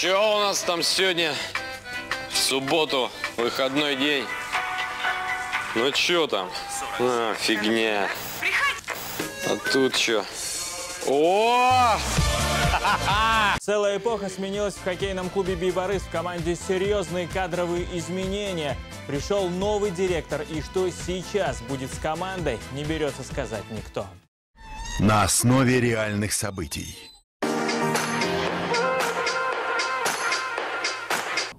Чё у нас там сегодня? В субботу, выходной день. Ну чё там? А, фигня. А тут чё? О! Целая эпоха сменилась в хоккейном клубе «Биборыс». В команде серьезные кадровые изменения. Пришел новый директор, и что сейчас будет с командой, не берется сказать никто. На основе реальных событий.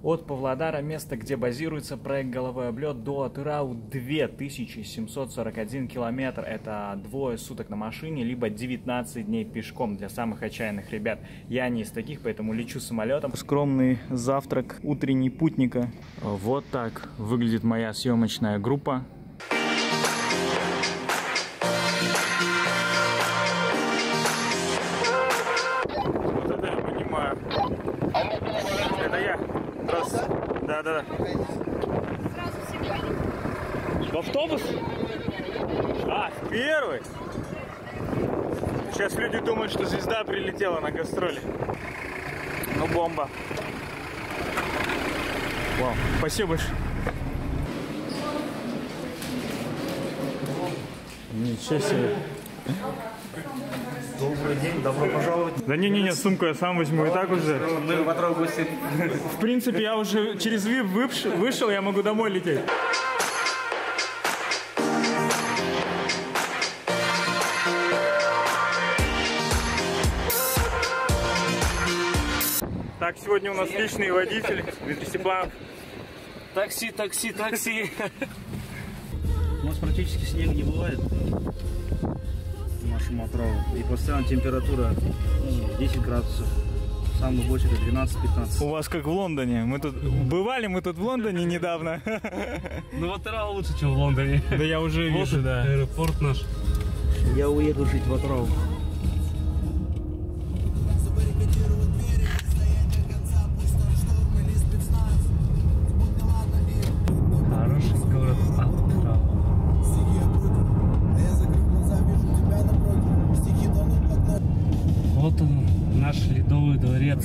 От Павлодара, место, где базируется проект «Головой облет», до Атырау 2741 километр. Это двое суток на машине, либо 19 дней пешком для самых отчаянных ребят. Я не из таких, поэтому лечу самолетом. Скромный завтрак, утренний путника. Вот так выглядит моя съемочная группа. Прилетела на гастроли. Ну, бомба. Вау, спасибо большое. Ничего себе. Добрый день, добро пожаловать. Да не-не-не, сумку я сам возьму и так уже. Отров гости. В принципе, я уже через выпш- вышел, я могу домой лететь. Так, сегодня у нас личный водитель Дмитрий Степанов. Такси, такси, такси. У нас практически снег не бывает в нашем Отрову. И постоянно температура ну, 10 градусов. Самый большой это 12-15. У вас как в Лондоне. Мы тут бывали, мы тут в Лондоне недавно. Ну вот Отрава лучше, чем в Лондоне. Да я уже вижу, да. Аэропорт наш. Я уеду жить в Отрову.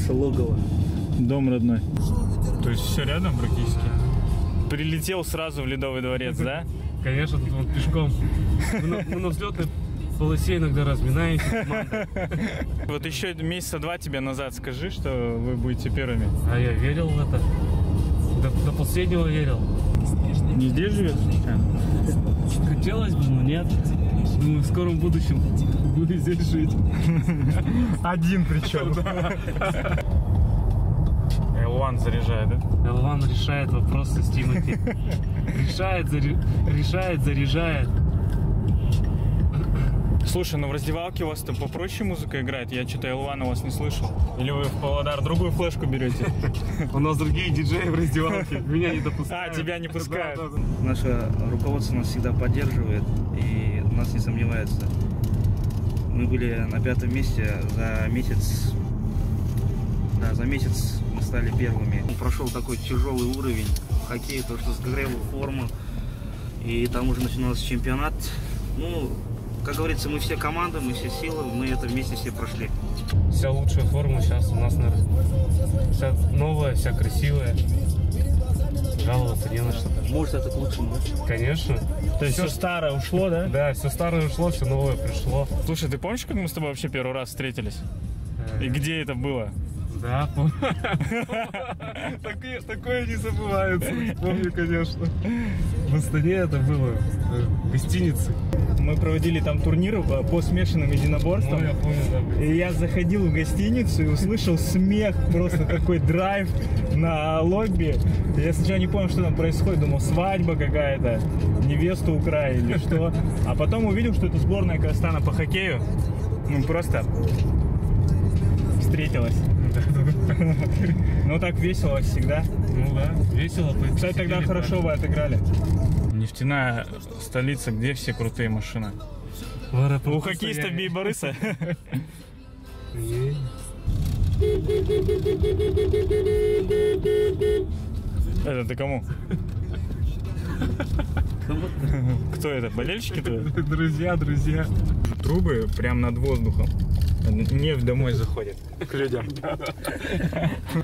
Дворец. Логово. Дом родной. То есть все рядом практически? Прилетел сразу в Ледовый дворец, да? Конечно, тут вот пешком. Мы на, мы на взлетной полосе иногда разминаемся. Вот еще месяца два тебе назад скажи, что вы будете первыми. А я верил в это. До, до последнего верил. Не здесь живет случайно? Хотелось бы, но нет. Думаю, в скором будущем буду здесь жить. Один причем. L1 заряжает, да? Элван решает вопросы с Тимати. Решает, заре- решает, заряжает. Слушай, ну в раздевалке у вас там попроще музыка играет? Я что-то L1 у вас не слышал. Или вы в Павлодар другую флешку берете? У нас другие диджеи в раздевалке. Меня не допускают. А, тебя не пускают. Наше руководство нас всегда поддерживает и нас не сомневается. Мы были на пятом месте за месяц. Да, за месяц мы стали первыми. Прошел такой тяжелый уровень в хоккее, то что сгорела форма. И там уже начинался чемпионат. Ну, как говорится, мы все команда, мы все силы, мы это вместе все прошли. Вся лучшая форма сейчас у нас, наверное. Вся новая, вся красивая. Жаловаться не на что. Может, это к лучшему. да? Конечно. То есть все старое ушло, да? Да, все старое ушло, все новое пришло. Слушай, ты помнишь, как мы с тобой вообще первый раз встретились? И где это было? Да, помню. Такое, такое не забывается. Помню, конечно. В Астане это было э, в гостинице. Мы проводили там турнир по по смешанным единоборствам. Ну, я помню, да. И я заходил в гостиницу и услышал смех, просто такой драйв на лобби. Я сначала не понял, что там происходит, думал, свадьба какая-то, невесту украли или что. А потом увидел, что это сборная Казахстана по хоккею. Ну, просто встретилась. Ну, так весело всегда. Ну да, весело. Кстати, тогда хорошо вы отыграли. Нефтяная столица, где все крутые машины? У хоккеиста стояли. Бейбориса. Ей. Это ты кому? Кто это? Болельщики твои? Друзья, друзья. Трубы прям над воздухом. Нефть домой заходит к людям.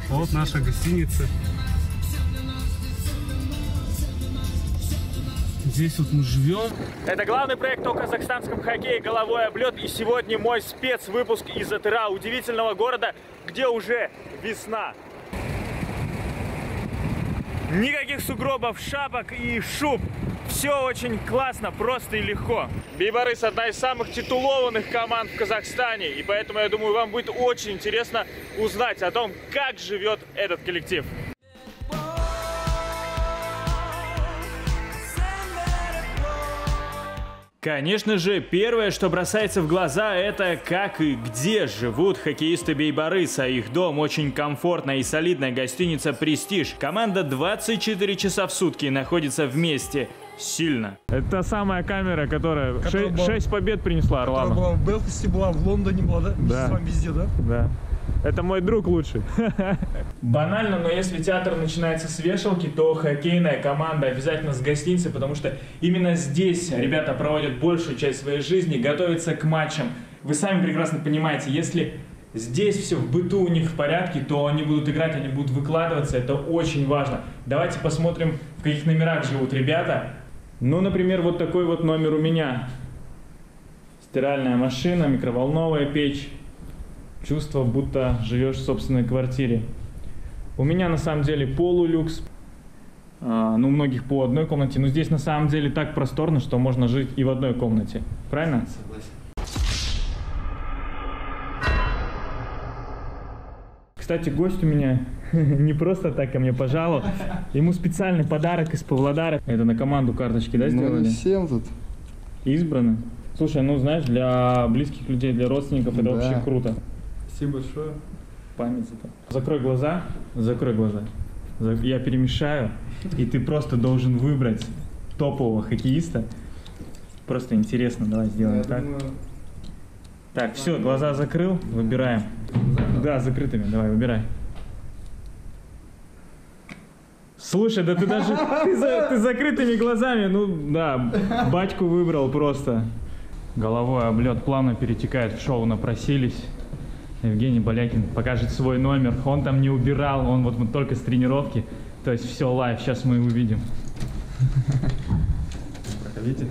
Вот наша гостиница. Здесь вот мы живем. Это главный проект о казахстанском хоккее «Головой облет». И сегодня мой спецвыпуск из Атыра, удивительного города, где уже весна. Никаких сугробов, шапок и шуб. Все очень классно, просто и легко. Бейбарыс одна из самых титулованных команд в Казахстане. И поэтому, я думаю, вам будет очень интересно узнать о том, как живет этот коллектив. Конечно же, первое, что бросается в глаза, это как и где живут хоккеисты Бейбарыса. Их дом очень комфортная и солидная гостиница «Престиж». Команда 24 часа в сутки находится вместе. Сильно. Это та самая камера, которая, Которая была- 6 побед принесла Орлану. была в Белфасте, была в Лондоне, была, да? Да. С вами везде, да? Да. Это мой друг лучший. Банально, но если театр начинается с вешалки, то хоккейная команда обязательно с гостиницы, потому что именно здесь ребята проводят большую часть своей жизни, готовятся к матчам. Вы сами прекрасно понимаете, если здесь все в быту у них в порядке, то они будут играть, они будут выкладываться, это очень важно. Давайте посмотрим, в каких номерах живут ребята. Ну, например, вот такой вот номер у меня. Стиральная машина, микроволновая печь, чувство, будто живешь в собственной квартире. У меня на самом деле полулюкс, а, ну у многих по одной комнате, но здесь на самом деле так просторно, что можно жить и в одной комнате. Правильно? Согласен. Кстати, гость у меня не просто так ко мне пожаловал. Ему специальный подарок из Павлодара. Это на команду карточки, да, Ну, сделали? не всем тут. Избраны. Слушай, ну знаешь, для близких людей, для родственников это Да. вообще круто. Спасибо большое. память это. Закрой глаза, закрой глаза. За- Я перемешаю, и ты просто должен выбрать топового хоккеиста. Просто интересно, давай сделаем Я так. думаю, Так, все, глаза закрыл, выбираем. Да, закрытыми, давай, выбирай. Слушай, да ты даже ты, за- ты с закрытыми глазами, ну да, батьку выбрал просто. Головой об лед плавно перетекает в шоу «Напросились». Евгений Болякин покажет свой номер. Он там не убирал, он вот, вот только с тренировки. То есть все live, сейчас мы увидим. проходите.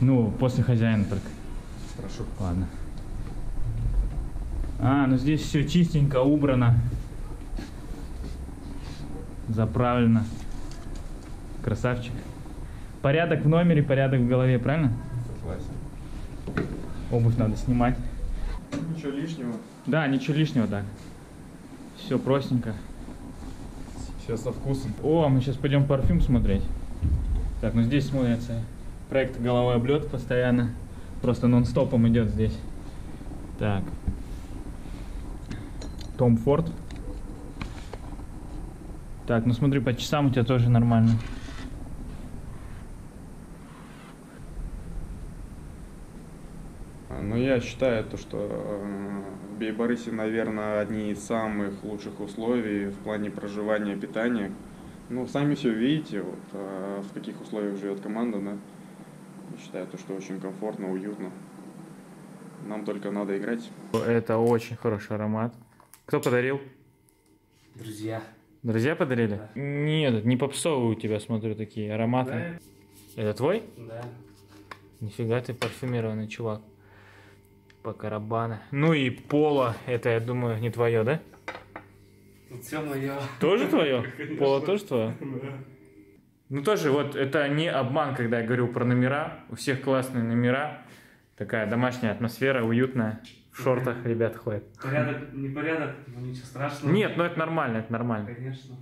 Ну, после хозяина только. Хорошо. Ладно. А, ну здесь все чистенько, убрано. Заправлено. Красавчик. Порядок в номере, порядок в голове, правильно? Согласен. Обувь надо снимать. Ничего лишнего. Да, ничего лишнего так. Все простенько. Все со вкусом. О, мы сейчас пойдем парфюм смотреть. Так, ну здесь смотрится проект «Головой облет» постоянно. Просто нон-стопом идет здесь. Так. Том Форд. Так, ну смотри, по часам у тебя тоже нормально. Ну, я считаю, то, что э, в Бейбарысе, наверное, одни из самых лучших условий в плане проживания и питания. Ну, сами все видите, вот, э, в каких условиях живет команда, да. Я считаю, то, что очень комфортно, уютно. Нам только надо играть. Это очень хороший аромат. Кто подарил? Друзья. Друзья подарили? Нет, не попсовые у тебя, смотрю, такие ароматы. Это твой? Да. Нифига ты парфюмированный чувак. По карабана. Ну и поло, это, я думаю, не твое, да? Тут все мое. Тоже твое? Поло тоже твое? Ну тоже вот это не обман, когда я говорю про номера. У всех классные номера. Такая домашняя атмосфера, уютная. В шортах ребята ходят. Порядок, не порядок, но ничего страшного. Нет, ну это нормально, это нормально. Конечно.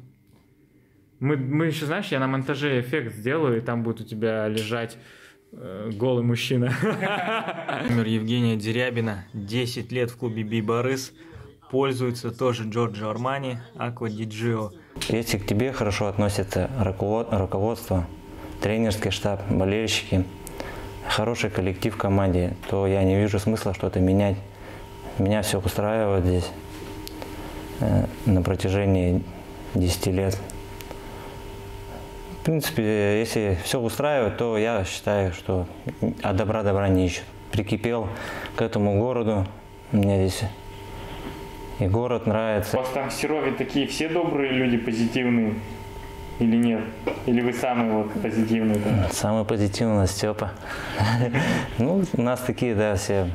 Мы, мы еще, знаешь, я на монтаже эффект сделаю, и там будет у тебя лежать э, голый мужчина. Номер Евгения Дерябина, 10 лет в клубе Бибарыс. Пользуется тоже Джорджо Армани, Аква Диджио. Если к тебе хорошо относится руковод- руководство, тренерский штаб, болельщики, хороший коллектив в команде, то я не вижу смысла что-то менять. Меня все устраивает здесь э, на протяжении 10 лет. В принципе, если все устраивает, то я считаю, что от добра добра не ищут. прикипел к этому городу. Мне здесь и город нравится. У вас там в Серове такие все добрые люди, позитивные? Или нет? Или вы самый вот позитивный? Самый позитивный Степа. Ну, у нас такие, да, все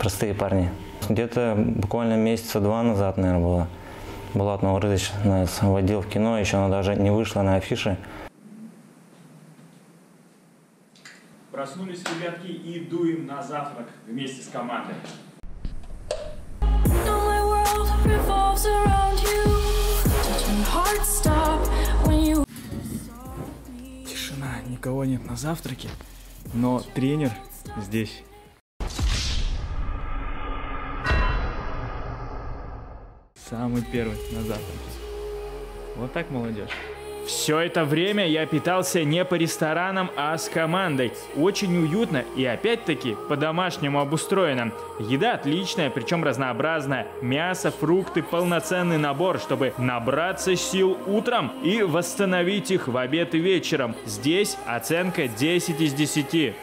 простые парни. Где-то буквально месяца два назад, наверное, было. Булат Наурызович нас водил в кино, еще она даже не вышла на афише. Проснулись ребятки и дуем на завтрак вместе с командой. Тишина, никого нет на завтраке, но тренер здесь. Самый первый на завтраке. Вот так молодежь. Все это время я питался не по ресторанам, а с командой. Очень уютно и опять-таки по-домашнему обустроено. Еда отличная, причем разнообразная. Мясо, фрукты, полноценный набор, чтобы набраться сил утром и восстановить их в обед и вечером. Здесь оценка 10 из 10.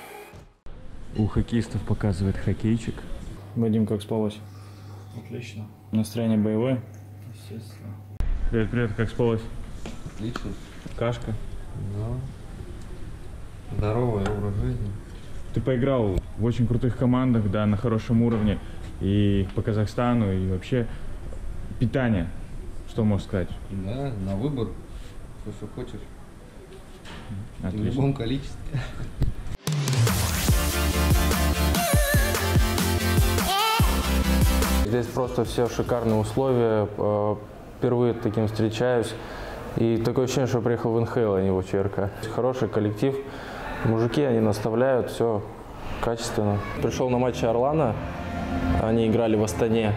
У хоккеистов показывает хоккейчик. Вадим, как спалось? Отлично. Настроение боевое? Естественно. Привет, привет, как спалось? Отлично. Кашка. Да. Здоровый образ жизни. Ты поиграл в очень крутых командах, да, на хорошем уровне. И по Казахстану, и вообще питание. Что можешь сказать? Да, на выбор. Все, что хочешь. В Отлично. любом количестве. Здесь просто все шикарные условия. э, Впервые таким встречаюсь. И такое ощущение, что приехал в НХЛ, а не в ЧРК. Хороший коллектив. Мужики, они наставляют, все качественно. Пришел на матч Орлана. Они играли в Астане.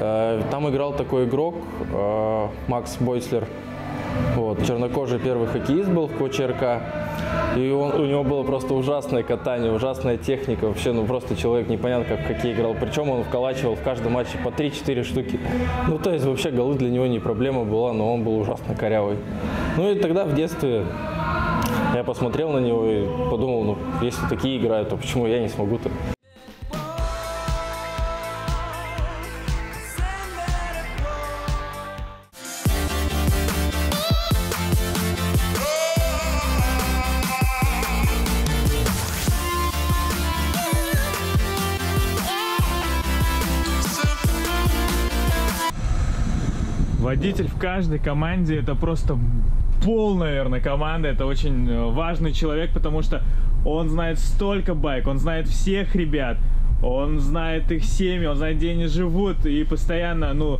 Э, Там играл такой игрок, э, Макс Бойслер. Вот, чернокожий первый хоккеист был в КЧРК. И он, у него было просто ужасное катание, ужасная техника. Вообще, ну просто человек непонятно, как в хоккей играл. Причем он вколачивал в каждом матче по 3-4 штуки. Ну, то есть вообще голы для него не проблема была, но он был ужасно корявый. Ну и тогда в детстве я посмотрел на него и подумал, ну, если такие играют, то почему я не смогу-то? Водитель в каждой команде это просто пол, наверное, команды. Это очень э, важный человек, потому что он знает столько байк, он знает всех ребят, он знает их семьи, он знает, где они живут и постоянно, ну,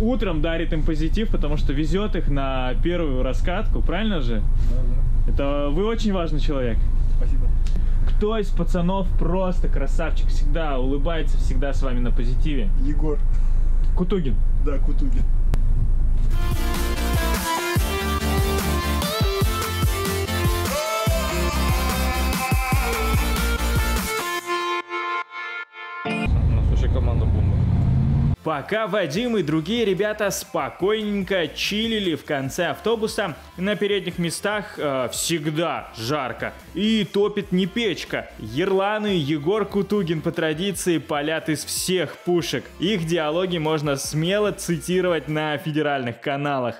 утром дарит им позитив, потому что везет их на первую раскатку, правильно же? Это вы очень важный человек. Спасибо. Кто из пацанов просто красавчик, всегда улыбается, всегда с вами на позитиве? Егор. Кутугин. Да, Кутугин. Пока Вадим и другие ребята спокойненько чилили в конце автобуса, на передних местах э, всегда жарко. И топит не печка. Ерланы и Егор Кутугин по традиции палят из всех пушек. Их диалоги можно смело цитировать на федеральных каналах.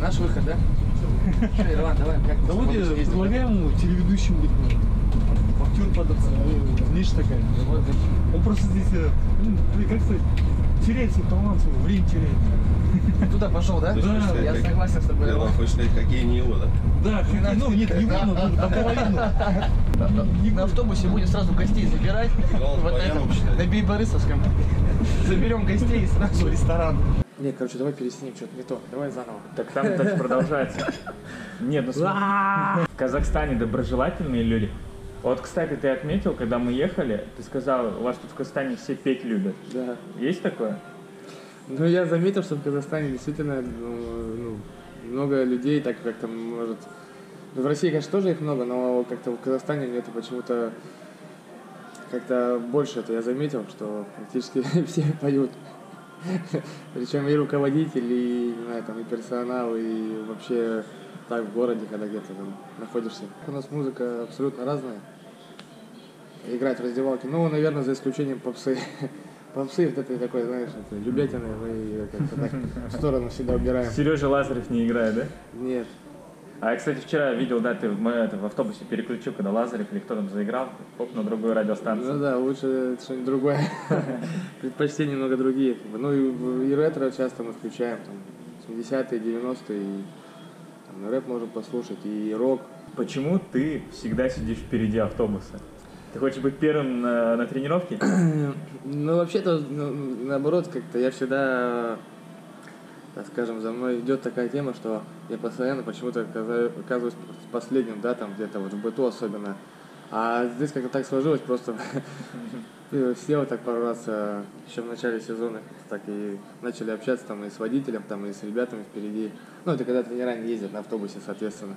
Наш выход, да? Что, Иван, давай, как Да вот я предлагаем ему телеведущим быть. Актер податься. Ниша такая. Он просто здесь, э, ну, блин, как сказать, теряет свой талант, свой время теряет. Туда пошел, да? Да. Я согласен с тобой. Иван. хочешь сказать, какие не его, да? Да, хоккей, ну нет, его, но ну, наполовину. На автобусе будем сразу гостей забирать. Вот на Бейборисовском. Заберем гостей и сразу в ресторан. Нет, короче, давай переснимем что-то не то. Давай заново. Так там дальше продолжается. Нет, ну. В Казахстане доброжелательные люди. Вот, кстати, ты отметил, когда мы ехали, ты сказал, у вас тут в Казахстане все петь любят. Да. Есть такое? Ну, я заметил, что в Казахстане действительно ну, ну, много людей, так как-то может... Ну, в России, конечно, тоже их много, но как-то в Казахстане это почему-то как-то больше это я заметил, что практически все поют. Причем и руководители, и, не знаю, там, и персонал, и вообще так в городе, когда где-то там находишься. У нас музыка абсолютно разная. Играть в раздевалке. Ну, наверное, за исключением попсы. Попсы, вот это такой, знаешь, это любятины, мы ее как-то так в сторону всегда убираем. Сережа Лазарев не играет, да? Нет. А я, кстати, вчера видел, да, ты в, это, в автобусе переключил, когда Лазарев или кто там заиграл, хоп, на другую радиостанцию. Ну да, лучше что-нибудь другое. Предпочтения немного другие. Ну и, и ретро часто мы включаем, там, 70-е, 90-е, и там, рэп можем послушать, и рок. Почему ты всегда сидишь впереди автобуса? Ты хочешь быть первым на, на тренировке? Ну, вообще-то, ну, наоборот, как-то я всегда, так скажем, за мной идет такая тема, что я постоянно почему-то оказываюсь последним, да, там где-то вот в быту особенно. А здесь как-то так сложилось, просто сел так пару раз э, еще в начале сезона, так и начали общаться там и с водителем, там и с ребятами впереди. Ну, это когда тренера не ездят на автобусе, соответственно.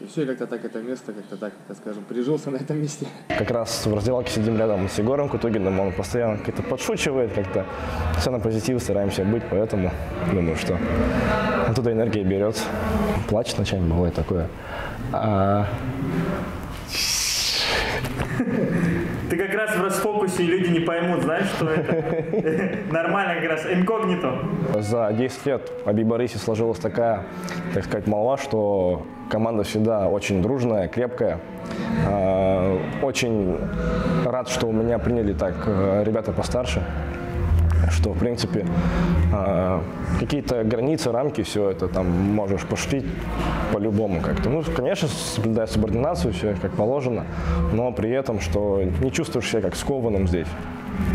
И все, как-то так это место, как-то так, так скажем, прижился на этом месте. Как раз в раздевалке сидим рядом с Егором Кутугиным, он постоянно как-то подшучивает, как-то все на позитив стараемся быть, поэтому думаю, что оттуда энергия берется. Плачет ночами, бывает такое. А, Ты как раз в расфокусе, и люди не поймут, знаешь, что это нормально как раз, инкогнито. За 10 лет о Бибарисе сложилась такая, так сказать, молва, что команда всегда очень дружная, крепкая. А, Очень рад, что у меня приняли так э, ребята постарше, что, в принципе, а, какие-то границы, рамки, все это там можешь пошутить по-любому как-то. Ну, конечно, соблюдая субординацию, все как положено, но при этом, что не чувствуешь себя как скованным здесь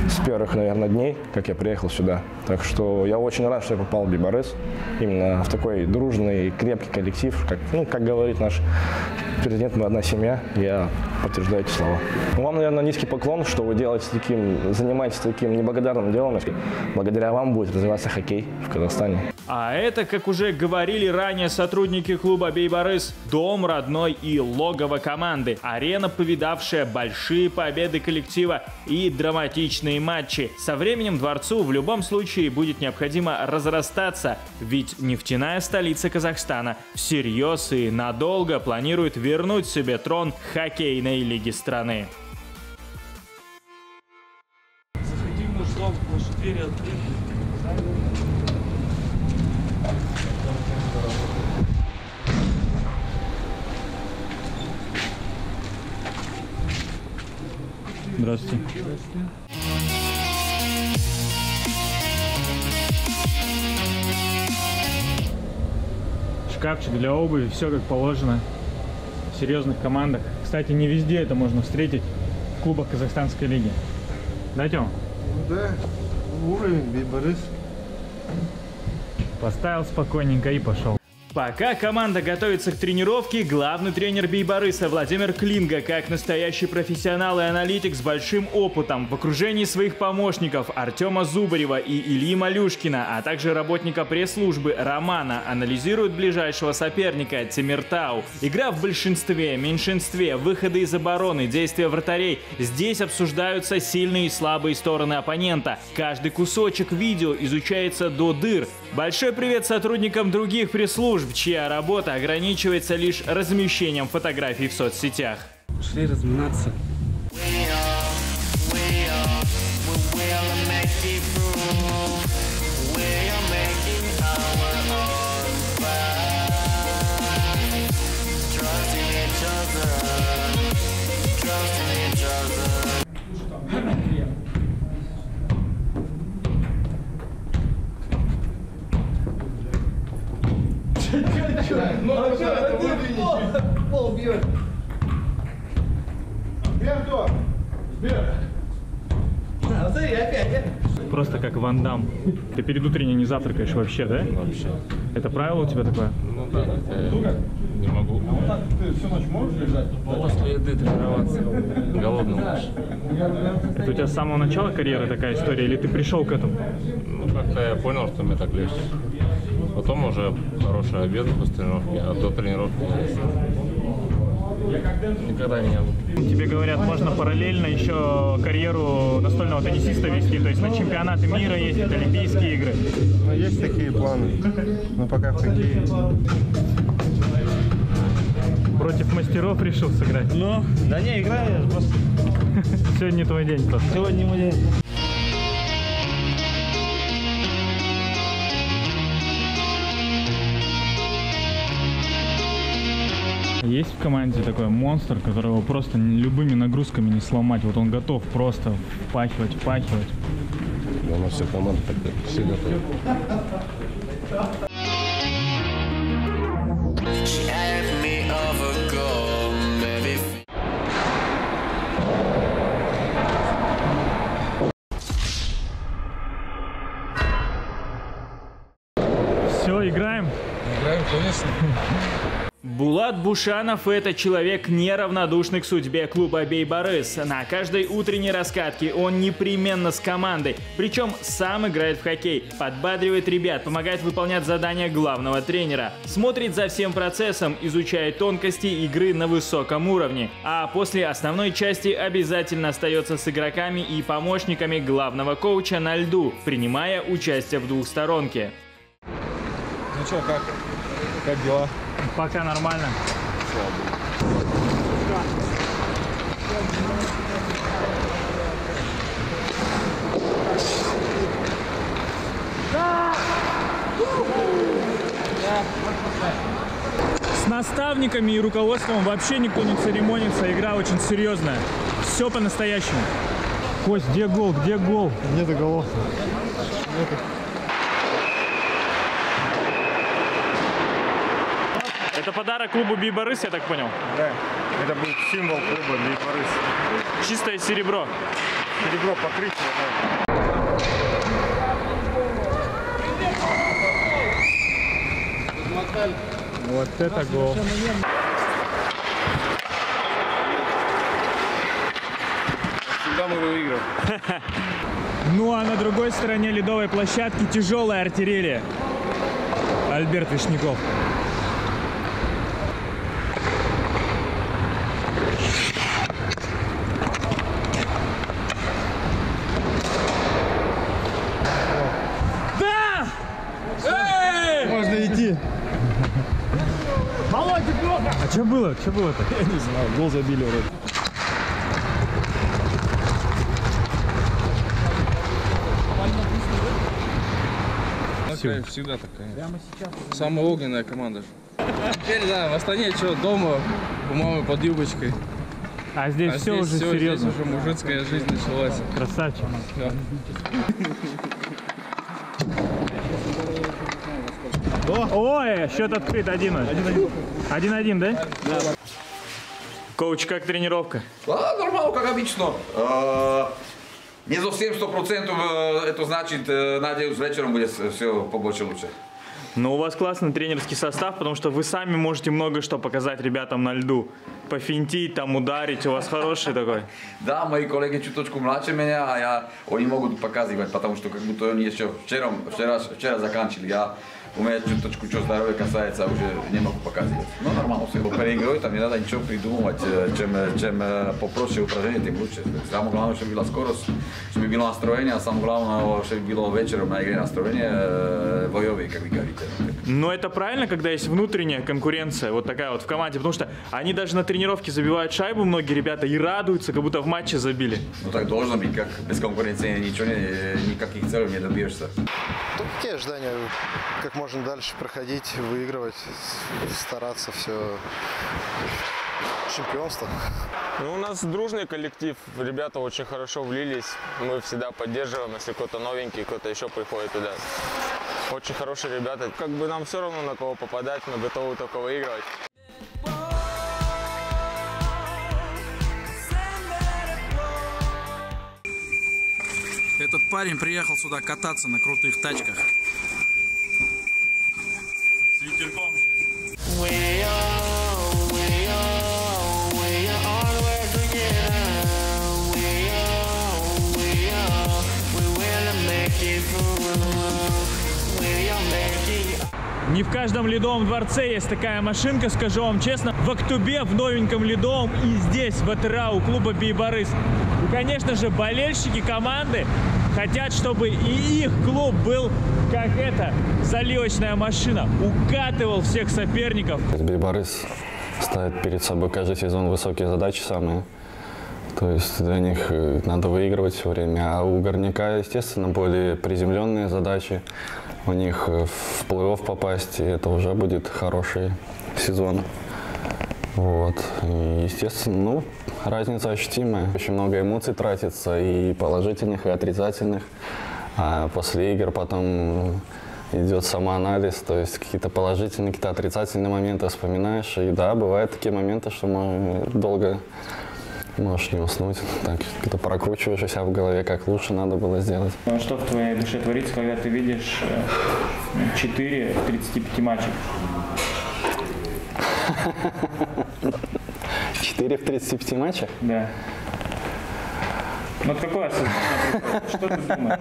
с первых, наверное, дней, как я приехал сюда. Так что я очень рад, что я попал в Бибарыс. Именно в такой дружный, крепкий коллектив. Как, ну, как говорит наш президент, мы одна семья. Я подтверждаю эти слова. Вам, наверное, низкий поклон, что вы делаете таким, занимаетесь таким неблагодарным делом. Благодаря вам будет развиваться хоккей в Казахстане. А это, как уже говорили ранее сотрудники клуба Бейбарыс, дом родной и логово команды, арена, повидавшая большие победы коллектива и драматичные матчи. Со временем дворцу в любом случае будет необходимо разрастаться, ведь нефтяная столица Казахстана всерьез и надолго планирует вернуть себе трон хоккейной лиги страны. Заходи в наш зал, наши двери открыты. Здравствуйте. Шкафчик для обуви, все как положено. В серьезных командах. Кстати, не везде это можно встретить в клубах Казахстанской лиги. Да, Тём? Да, уровень Бейбарыс. Поставил спокойненько и пошел. Пока команда готовится к тренировке, главный тренер Бейбарыса Владимир Клинга, как настоящий профессионал и аналитик с большим опытом, в окружении своих помощников Артема Зубарева и Ильи Малюшкина, а также работника пресс-службы Романа, анализирует ближайшего соперника Тимиртау. Игра в большинстве, меньшинстве, выходы из обороны, действия вратарей. Здесь обсуждаются сильные и слабые стороны оппонента. Каждый кусочек видео изучается до дыр. Большой привет сотрудникам других пресс-служб, чья работа ограничивается лишь размещением фотографий в соцсетях. Шли разминаться. Пол бьет. Берто! Бер! А, смотри, опять, Просто как Ван Дам. Ты перед утренней не завтракаешь вообще, да? Вообще. Это правило у тебя такое? Ну да, не могу. Ты всю ночь можешь лежать? После еды тренироваться. Голодным лучше. Это у тебя с самого начала карьеры такая история, или ты пришел к этому? Ну, как-то я понял, что мне так легче. Потом уже хороший обед после тренировки, а до тренировки никогда не был. Тебе говорят, можно параллельно еще карьеру настольного теннисиста вести, то есть на чемпионаты мира ездить, Олимпийские игры. Ну, есть такие планы, но пока в хоккее. Против мастеров решил сыграть? Ну, да не, играю, просто Сегодня не твой день просто. Сегодня не мой день. Есть в команде такой монстр, которого просто любыми нагрузками не сломать. Вот он готов просто впахивать, впахивать. У нас вся команда такая, все готовы. Все, играем? Играем, конечно. Булат Бушанов – это человек, неравнодушный к судьбе клуба «Бей-Борис». На каждой утренней раскатке он непременно с командой, причем сам играет в хоккей, подбадривает ребят, помогает выполнять задания главного тренера, смотрит за всем процессом, изучает тонкости игры на высоком уровне, а после основной части обязательно остается с игроками и помощниками главного коуча на льду, принимая участие в двухсторонке. Ну что, как? Как дела? Пока нормально. С наставниками и руководством вообще никто не церемонится. Игра очень серьезная. Все по-настоящему. Кость, где гол? Где гол? Нету голов. Это подарок клубу Биборыс, я так понял? Да. Это будет символ клуба Бейпорыс. Чистое серебро. Серебро покрытие, да. Вот это гол. Всегда мы выиграем. Ну а на другой стороне ледовой площадки тяжелая артиллерия. Альберт Вишняков. Да! Эй! Можно идти. Володя, плохо! А что было? Что было-то? Я не знаю, гол забили вроде. Такая, всегда такая. Прямо сейчас. Самая огненная команда. же. Теперь, да, в Астане что, дома, у мамы под юбочкой. А здесь А все здесь уже всё, серьезно. Здесь уже мужицкая жизнь началась. Красавчик. Да. Ой, счет открыт 1-1. 1-1, да? Да. Коуч, как тренировка? А, нормално, как обично. А, не совсем 100% э, это значит, э, надеюсь, вечером будет все побольше лучше. Ну, у вас классный тренерский состав, потому что вы сами можете много что показать ребятам на льду. Пофинтить, там ударить, у вас хороший такой. Да, мои коллеги чуточку младше меня, а я, они могут показывать, потому что как будто они еще вчера, вчера, вчера заканчивали. Я у меня чуточку, что здоровья касается, уже не могу показывать. Ну, нормально все. Перед игрой там не надо ничего придумывать. э, Чем, э, чем э, попроще упражнение, тем лучше. Самое главное, чтобы была скорость, чтобы было настроение, а самое главное, чтобы было вечером на игре настроение э, боевые, как вы говорите. Но это правильно, когда есть внутренняя конкуренция, вот такая вот в команде, потому что они даже на тренировке забивают шайбу, многие ребята, и радуются, как будто в матче забили. Ну так должно быть, как без конкуренции ничего, не, никаких целей не добьешься. Да какие ожидания? Как можно дальше проходить, выигрывать, стараться все. Чемпионство. Ну, у нас дружный коллектив, ребята очень хорошо влились, мы всегда поддерживаем, если кто-то новенький, кто-то еще приходит туда. Очень хорошие ребята, как бы нам все равно на кого попадать, мы готовы только выигрывать. Этот парень приехал сюда кататься на крутых тачках. С ветерком Не в каждом ледовом дворце есть такая машинка, скажу вам честно. В Актубе, в новеньком ледовом и здесь, в АТРА, у клуба Бейборыс. И, конечно же, болельщики команды хотят, чтобы и их клуб был как эта заливочная машина. Укатывал всех соперников. Бейборыс ставит перед собой каждый сезон высокие задачи самые. То есть для них э, надо выигрывать все время. А у горняка, естественно, более приземленные задачи. У них э, в плей-офф попасть, и это уже будет хороший сезон. Вот. И, естественно, ну, разница ощутимая. Очень много эмоций тратится, и положительных, и отрицательных. А после игр потом идет самоанализ, то есть какие-то положительные, какие-то отрицательные моменты вспоминаешь. И да, бывают такие моменты, что мы долго можешь не уснуть. Так, как-то прокручиваешь у себя в голове, как лучше надо было сделать. Ну, а что в твоей душе творится, когда ты видишь э, 4 в 35 матчах? 4 в 35 матчах? Да. Ну, вот какое осознание? Что ты думаешь?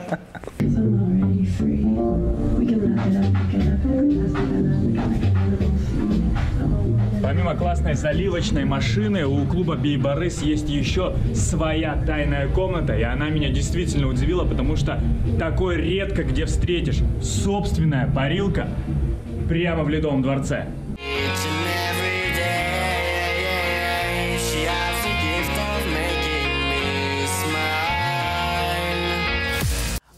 Помимо классной заливочной машины, у клуба Бейбарыс есть еще своя тайная комната, и она меня действительно удивила, потому что такое редко где встретишь. Собственная парилка прямо в Ледовом дворце.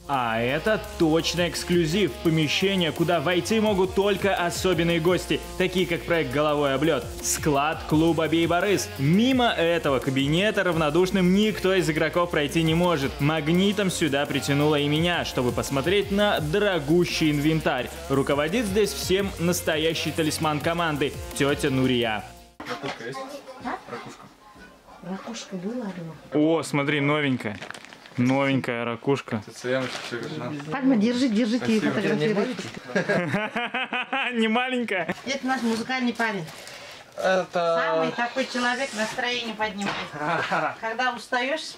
А это точно эксклюзив. Помещение, куда войти могут только особенные гости, такие как проект «Головой облет», склад клуба «Бейбарыс». Мимо этого кабинета равнодушным никто из игроков пройти не может. Магнитом сюда притянуло и меня, чтобы посмотреть на дорогущий инвентарь. Руководит здесь всем настоящий талисман команды – тетя Нурия. Ракушка есть? Ракушка. Ракушка была дома. О, смотри, новенькая. Новенькая ракушка. Пальма, держи, держите и фотографируйте. Не маленькая. Это наш музыкальный парень. Это... Самый такой человек, настроение поднимает. Когда устаешь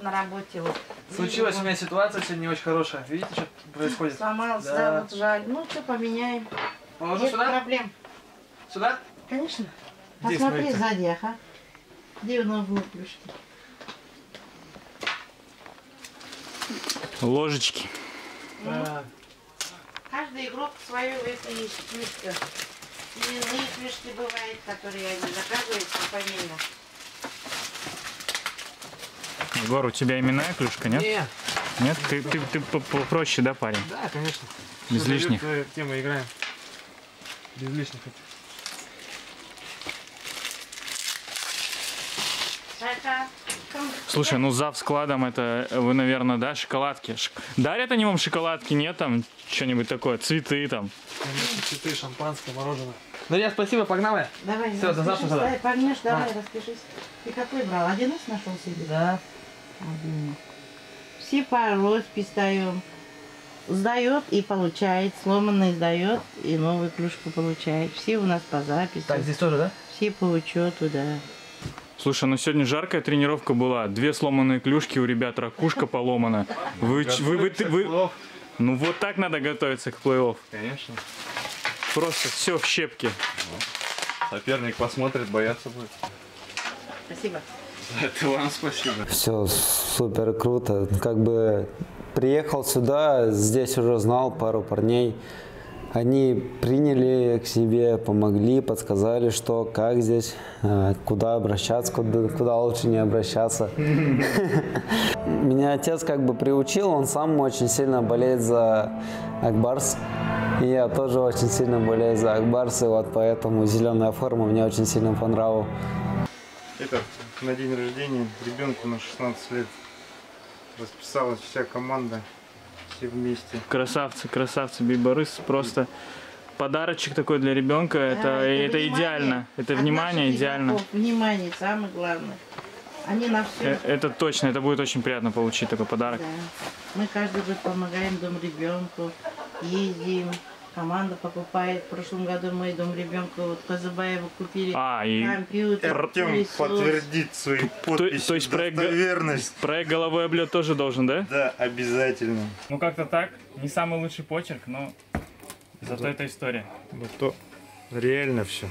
на работе, вот. Случилась у меня ситуация сегодня не очень хорошая. Видите, что происходит? Сломался, да, вот жаль. Ну, что, поменяем. Положу Нет сюда? проблем. Сюда? Конечно. Здесь, Посмотри сзади, ага. Где у нас плюшки? Ложечки. Каждый игрок свою это есть плюшка. И иные плюшки бывают, которые они заказывают помимо. Егор, у тебя именная клюшка, нет? Не. Нет? Ты, ты, ты по- попроще, да, парень? Да, конечно. Без Всё, лишних. дойдёт, э, Тема играем. Без лишних. Это Слушай, ну зав складом это вы, наверное, да, шоколадки. Ш- Дарят они вам шоколадки, нет там что-нибудь такое, цветы там? Конечно, цветы, шампанское, мороженое. Ну, я спасибо, погнали. Давай, Всё, до завтра тогда. давай, А. распишись. Ты какой брал? Один раз нашел себе? Да. Один. Все по роспись даем. Сдает и получает. Сломанный сдает и новую клюшку получает. Все у нас по записи. Так, здесь тоже, да? Все по учету, да. Слушай, ну сегодня жаркая тренировка была. Две сломанные клюшки у ребят, ракушка поломана. Вы, вы, вы, вы- ну вот так надо готовиться к плей-офф. Конечно. Просто все в щепки. Соперник посмотрит, бояться будет. Спасибо. Это вам спасибо. Все супер круто. Как бы приехал сюда, здесь уже знал пару парней. Они приняли к себе, помогли, подсказали, что, как здесь, э, куда обращаться, куда, куда лучше не обращаться. Меня отец как бы приучил, он сам очень сильно болеет за Акбарс. И я тоже очень сильно болею за Акбарс, и вот поэтому зеленая форма мне очень сильно понравилась. Это на день рождения ребенку на 16 лет расписалась вся команда, все вместе. Красавцы, красавцы, Биборыс. Просто подарочек такой для ребенка. Это, Да, это, внимание идеально. Это от внимание идеально. игроков. Внимание, самое главное. Они на все. Э, Это точно, это будет очень приятно получить такой подарок. Да. Мы каждый год помогаем дом ребенку, ездим, команда покупает. В прошлом году мы дом ребенку вот Казабаеву купили А, и компьютер, Артем подтвердит свои То, подписи, то есть проект, проект «Головой облет» тоже должен, да? Да, обязательно. Ну как-то так. Не самый лучший почерк, но зато это история. Вот то реально все.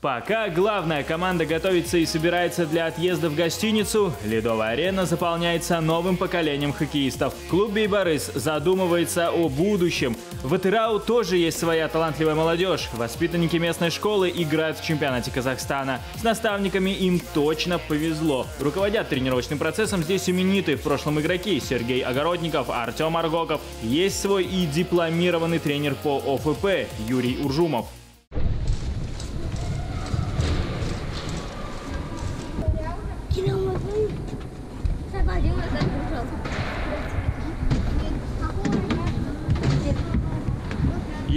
Пока главная команда готовится и собирается для отъезда в гостиницу, Ледовая арена заполняется новым поколением хоккеистов. Клуб «Бейбарыс» задумывается о будущем. В Атырау тоже есть своя талантливая молодежь. Воспитанники местной школы играют в чемпионате Казахстана. С наставниками им точно повезло. Руководят тренировочным процессом здесь именитые в прошлом игроки Сергей Огородников, Артем Аргоков. Есть свой и дипломированный тренер по ОФП Юрий Уржумов.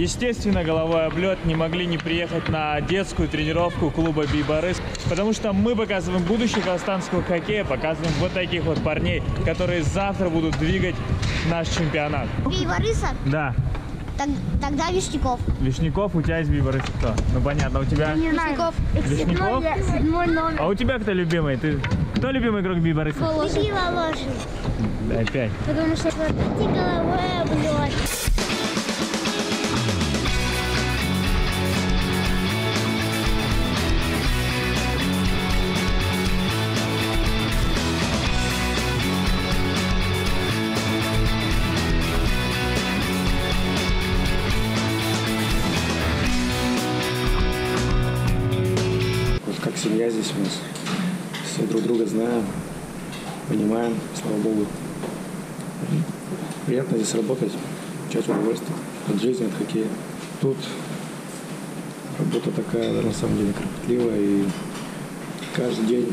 Естественно, головой облет не могли не приехать на детскую тренировку клуба «Бибарыс», потому что мы показываем будущее казахстанского хоккея, показываем вот таких вот парней, которые завтра будут двигать наш чемпионат. Бибарыса? Да. Так, тогда Вишняков. Вишняков, у тебя из Бибарыса кто? Ну понятно, у тебя? Вишняков. Вишняков? Седьмой номер. А у тебя кто любимый? Ты кто любимый игрок Бибарыса? Беги, Волошин. Опять. Потому что ты головой облет. Вот как семья здесь у нас. Друг друга знаем, понимаем, слава богу. Приятно здесь работать, получать удовольствие от жизни, от хоккея. Тут работа такая, на самом деле, кропотливая, и каждый день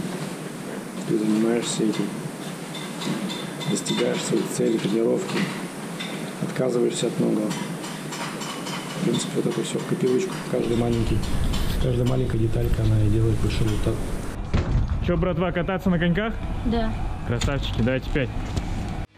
ты занимаешься этим, достигаешь своих целей, тренировки, отказываешься от многого. В принципе, вот это все в копилочку, каждый маленький, каждая маленькая деталька, она и делает большой результат. Че, братва, кататься на коньках? Да. Красавчики, давайте пять.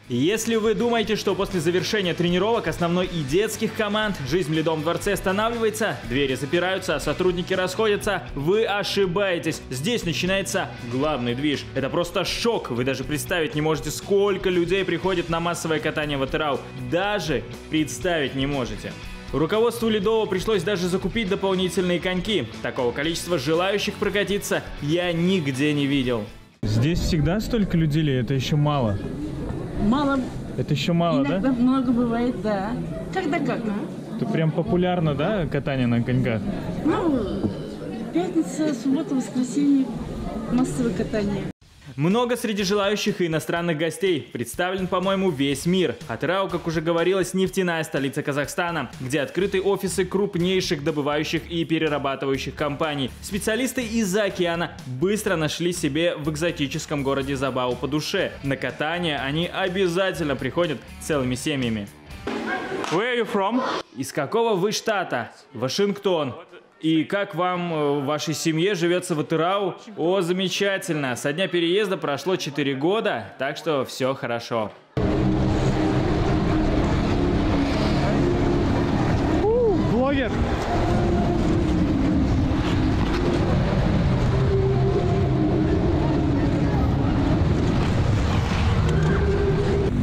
Если вы думаете, что после завершения тренировок основной и детских команд жизнь в Ледовом дворце останавливается, двери запираются, сотрудники расходятся, вы ошибаетесь. Здесь начинается главный движ. Это просто шок. Вы даже представить не можете, сколько людей приходит на массовое катание в Атырау. Даже представить не можете. Руководству Ледового пришлось даже закупить дополнительные коньки. Такого количества желающих прокатиться я нигде не видел. Здесь всегда столько людей или это еще мало? Мало. Это еще мало, Иногда да? много бывает, да. Когда как? Это прям популярно, да, катание на коньках? Ну, пятница, суббота, воскресенье. Массовое катание. Много среди желающих и иностранных гостей. Представлен, по-моему, весь мир. Атырау, как уже говорилось, нефтяная столица Казахстана, где открыты офисы крупнейших добывающих и перерабатывающих компаний. Специалисты из-за океана быстро нашли себе в экзотическом городе забаву по душе. На катание они обязательно приходят целыми семьями. Where are you from? Из какого вы штата? Вашингтон. И как вам э, в вашей семье живется в Атырау? О, замечательно. Со дня переезда прошло 4 года, так что все хорошо. Блогер.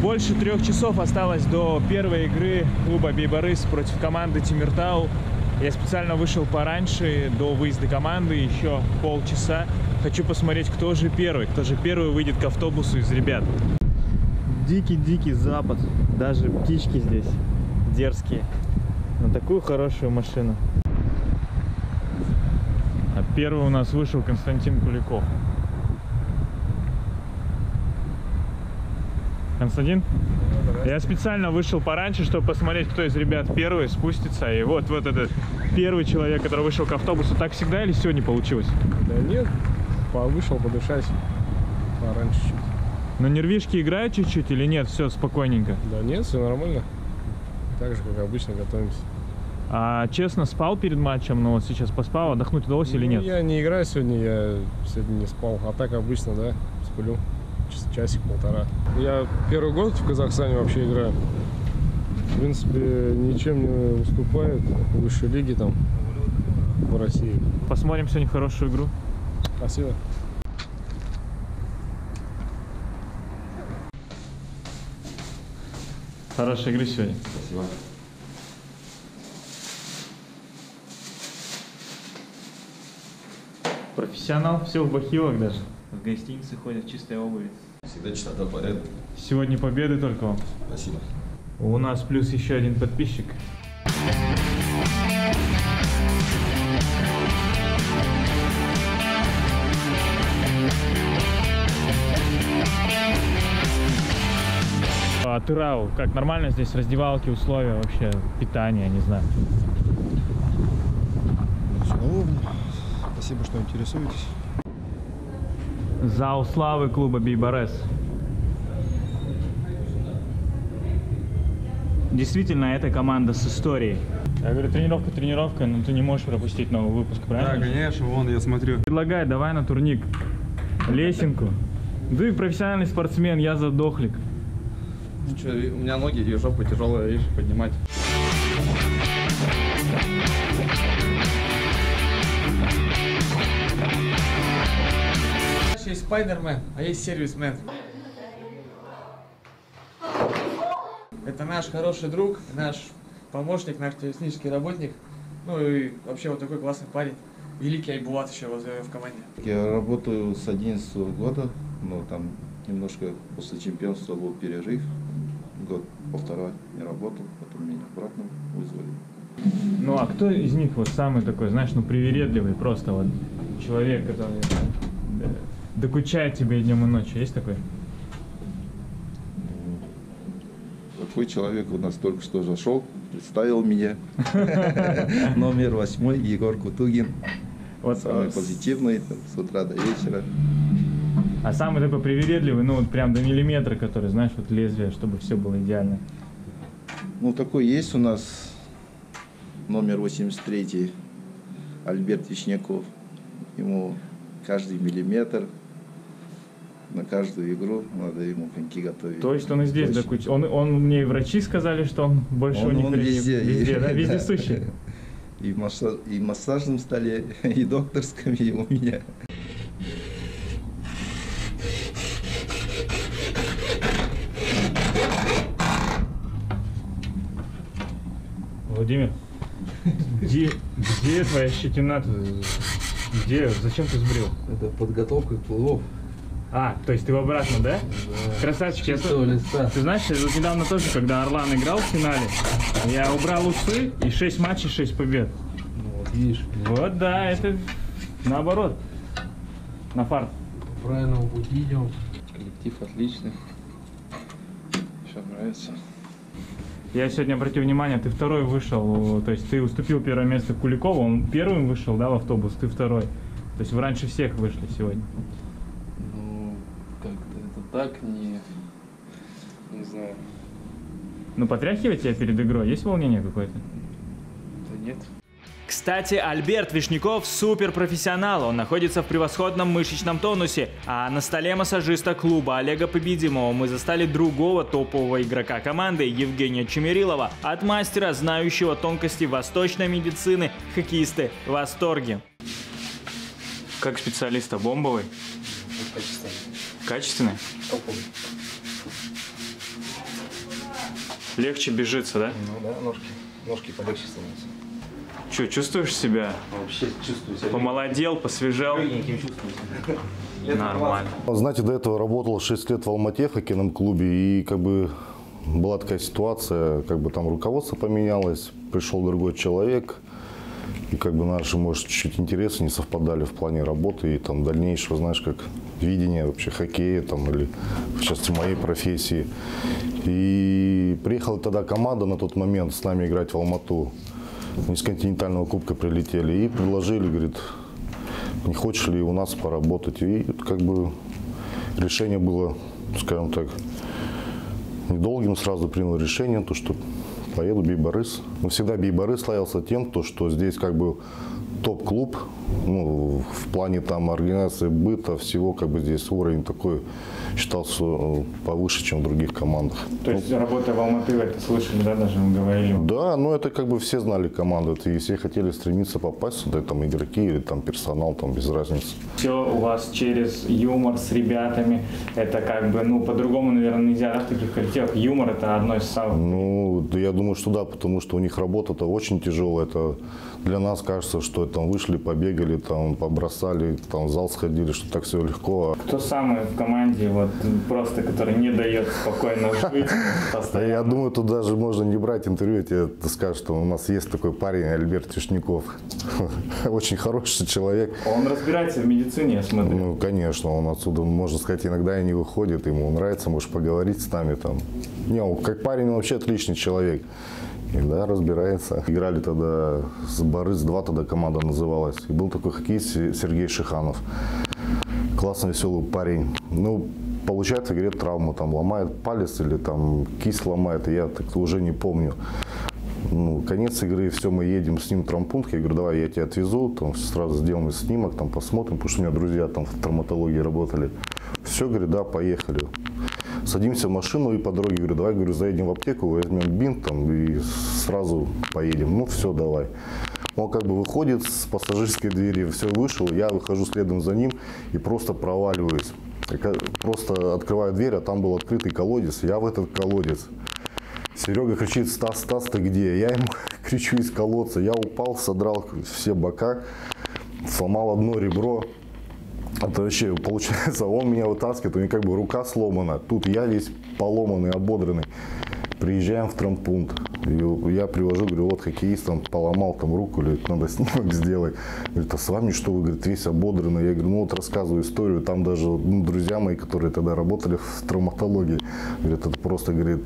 Больше трех часов осталось до первой игры клуба Бейбарыс против команды Тимиртау. Я специально вышел пораньше, до выезда команды, еще полчаса. Хочу посмотреть, кто же первый, кто же первый выйдет к автобусу из ребят. Дикий-дикий запад. Даже птички здесь дерзкие. На такую хорошую машину. А первый у нас вышел Константин Куликов. Константин? Я специально вышел пораньше, чтобы посмотреть, кто из ребят первый спустится. И вот, вот этот первый человек, который вышел к автобусу. Так всегда или сегодня получилось? Да нет, вышел подышать пораньше чуть. Но нервишки играют чуть-чуть или нет? Все спокойненько. Да нет, все нормально. Так же, как обычно, готовимся. А честно, спал перед матчем, но вот сейчас поспал, отдохнуть удалось или Ну, нет? Я не играю сегодня, я сегодня не спал. А так обычно, да, сплю. Час- Часик-полтора. Я первый год в Казахстане вообще играю. В принципе, ничем не уступает высшей лиги там в России. Посмотрим сегодня хорошую игру. Спасибо. Хорошей игры сегодня. Спасибо. Профессионал, все в бахилах даже. В гостинице ходят в чистой обуви. Всегда чистота, порядок. Сегодня победы только вам. Спасибо. У нас плюс еще один подписчик. А ты Рау, как нормально здесь раздевалки, условия вообще, питание, не знаю. Все на уровне. Спасибо, что интересуетесь. Зал славы клуба Бейбарес. Действительно, это команда с историей. Я говорю, тренировка тренировка, но ты не можешь пропустить новый выпуск, правильно? Да, конечно, вон я смотрю. Предлагай, давай на турник. Лесенку. Ты профессиональный спортсмен, я задохлик. Ну что, у меня ноги и жопа тяжелая, видишь, поднимать. Спайдермен, а есть сервисмен. Это наш хороший друг, наш помощник, наш технический работник. Ну и вообще вот такой классный парень. Великий Айбулат еще возле в команде. Я работаю с 11 года, но там немножко после чемпионства был перерыв. Год, полтора не работал, потом меня обратно вызвали. Ну а кто из них вот самый такой, знаешь, ну привередливый просто вот человек, который докучает тебе днем и ночью, есть такой? Такой человек у нас только что зашел, представил меня. Номер восьмой, Егор Кутугин. Вот, Самый позитивный, с утра до вечера. А самый такой привередливый, ну вот прям до миллиметра, который, знаешь, вот лезвие, чтобы все было идеально. Ну, такой есть у нас номер 83, Альберт Вишняков. Ему каждый миллиметр, на каждую игру надо ему коньки готовить. То есть он и здесь Очень. докуч... Он, он мне и врачи сказали, что он больше Он- у них он времени- везде. везде, да, И- вездесущий. И в, масса- и в массажном столе, и докторском, и у меня. Владимир, где, где твоя щетина? Где? Зачем ты сбрил? Это подготовка к плывов. А, то есть ты в обратно, да? Красавчик, я листа. Ты знаешь, я вот недавно тоже, когда Орлан играл в финале, я убрал усы и 6 матчей, 6 побед. Ну вот видишь. Вот да, это наоборот. На фарт. По правильному пути идем. Коллектив отличный. Все нравится. Я сегодня обратил внимание, ты второй вышел, то есть ты уступил первое место Куликову, он первым вышел, да, в автобус, ты второй. То есть вы раньше всех вышли сегодня. Так, не... Не знаю. Ну, потряхивает тебя перед игрой? Есть волнение какое-то? Да нет. Кстати, Альберт Вишняков суперпрофессионал. Он находится в превосходном мышечном тонусе. А на столе массажиста клуба Олега Победимого мы застали другого топового игрока команды Евгения Чемерилова. От мастера, знающего тонкости восточной медицины, хоккеисты в восторге. Как специалиста бомбовый? Качественный? Легче бежится, да? Ну да, ножки. Ножки полегче становятся. Че, чувствуешь себя? Вообще чувствую себя. Помолодел, посвежел? Легеньким чувствую себя. Нормально. Знаете, до этого работал 6 лет в Алмате в хоккейном клубе, и как бы была такая ситуация, как бы там руководство поменялось, пришел другой человек, и как бы наши, может, чуть-чуть интересы не совпадали в плане работы и там дальнейшего, знаешь, как видения вообще хоккея там или в частности моей профессии. И приехала тогда команда на тот момент с нами играть в Алмату. Мы с континентального кубка прилетели и предложили, говорит, не хочешь ли у нас поработать. И как бы решение было, скажем так, недолгим. Сразу принял решение, то, что поеду в Бейбарыс. Но всегда Бейбарыс славился тем, то, что здесь как бы топ-клуб, ну, в плане там организации быта, всего, как бы здесь уровень такой считался э, повыше, чем в других командах. То есть, работая в Алматы, вы это слышали, да, даже мы говорили? Да, ну это как бы все знали команду, и все хотели стремиться попасть сюда, там игроки или там персонал, там без разницы. Все у вас через юмор с ребятами. Это как бы, ну, по-другому, наверное, нельзя, да, в таких коллективах. Юмор это одно из самых. Ну, да я думаю, что да, потому что у них работа-то очень тяжелая. Это для нас кажется, что там вышли, побегали, там побросали, там в зал сходили, что так все легко. Кто самый в команде, вот просто, который не дает спокойно жить? Да Я думаю, тут даже можно не брать интервью, тебе скажут, что у нас есть такой парень Альберт Тишников. Очень хороший человек. Он разбирается в медицине, я смотрю. Ну, конечно, он отсюда, можно сказать, иногда и не выходит, ему нравится, может поговорить с нами там. Не, он как парень он вообще отличный человек. И да, разбирается. Играли тогда с Борис-2, тогда команда называлась. И был такой хоккеист Сергей Шиханов. Классный, веселый парень. Ну, получается, говорит, травма, там, ломает палец или там кисть ломает, я так уже не помню. Ну, конец игры, все, мы едем с ним в травмпункт, я говорю, давай я тебя отвезу, там сразу сделаем снимок, там посмотрим, потому что у меня друзья там в травматологии работали. Все, говорю, да, поехали. Садимся в машину и по дороге говорю, давай, говорю, заедем в аптеку, возьмем бинт там и сразу поедем. Ну, все, давай. Он как бы выходит с пассажирской двери, все, вышел, я выхожу следом за ним и просто проваливаюсь. Просто открываю дверь, а там был открытый колодец, я в этот колодец. Серега кричит, Стас, Стас, ты где? Я ему кричу из колодца. Я упал, содрал все бока, сломал одно ребро. Это вообще, получается, он меня вытаскивает, у него как бы рука сломана. Тут я весь поломанный, ободранный. Приезжаем в травмпункт. И я привожу, говорю, вот хоккеист там поломал там руку, или надо снимок сделать. Говорит, а с вами что? Вы, говорит, весь ободранный. Я говорю, ну вот рассказываю историю. Там даже ну, друзья мои, которые тогда работали в травматологии, говорят, это просто, говорит,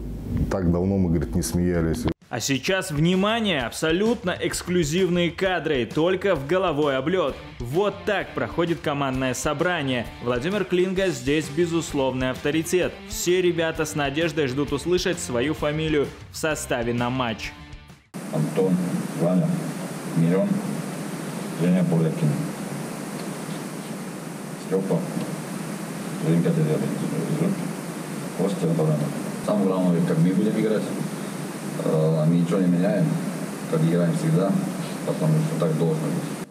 так давно мы, говорит, не смеялись. А сейчас, внимание, абсолютно эксклюзивные кадры, только в головой облет. Вот так проходит командное собрание. Владимир Клинга здесь безусловный авторитет. Все ребята с надеждой ждут услышать свою фамилию в составе на матч. Антон, Ваня, Мирон, Женя Бурякин, Степа, Женька Тедерин, Костя Баранов. Самое главное, как мы будем играть. Э, Мы ничего не меняем, как играем всегда, потому что так должно быть.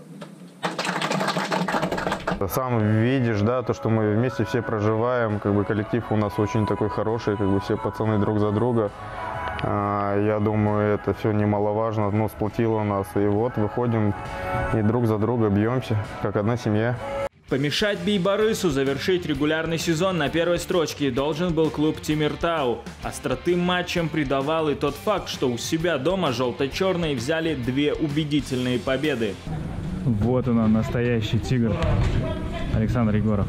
Сам видишь, да, то, что мы вместе все проживаем, как бы коллектив у нас очень такой хороший, как бы все пацаны друг за друга. А, Я думаю, это все немаловажно, но сплотило нас. И вот выходим и друг за друга бьемся, как одна семья. Помешать Бейбарысу завершить регулярный сезон на первой строчке должен был клуб Тимиртау. Остроты матчем придавал и тот факт, что у себя дома желто-черные взяли две убедительные победы. Вот он, настоящий тигр. Александр Егоров.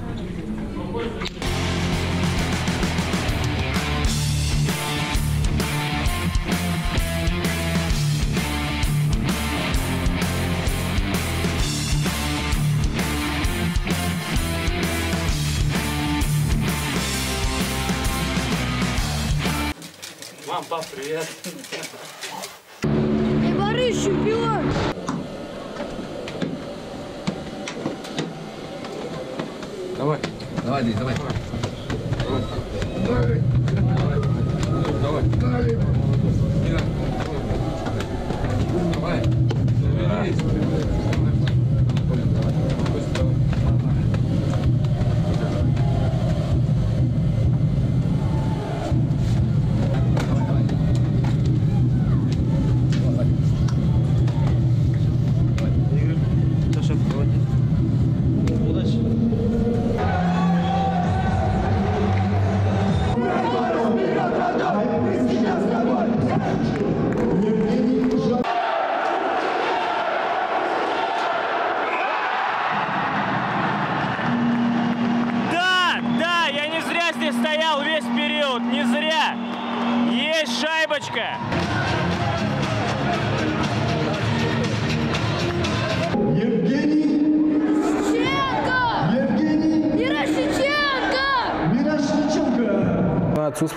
Привет. И Борис чемпион! Давай. Давай, Дик, давай. Давай. Давай. Давай. Давай.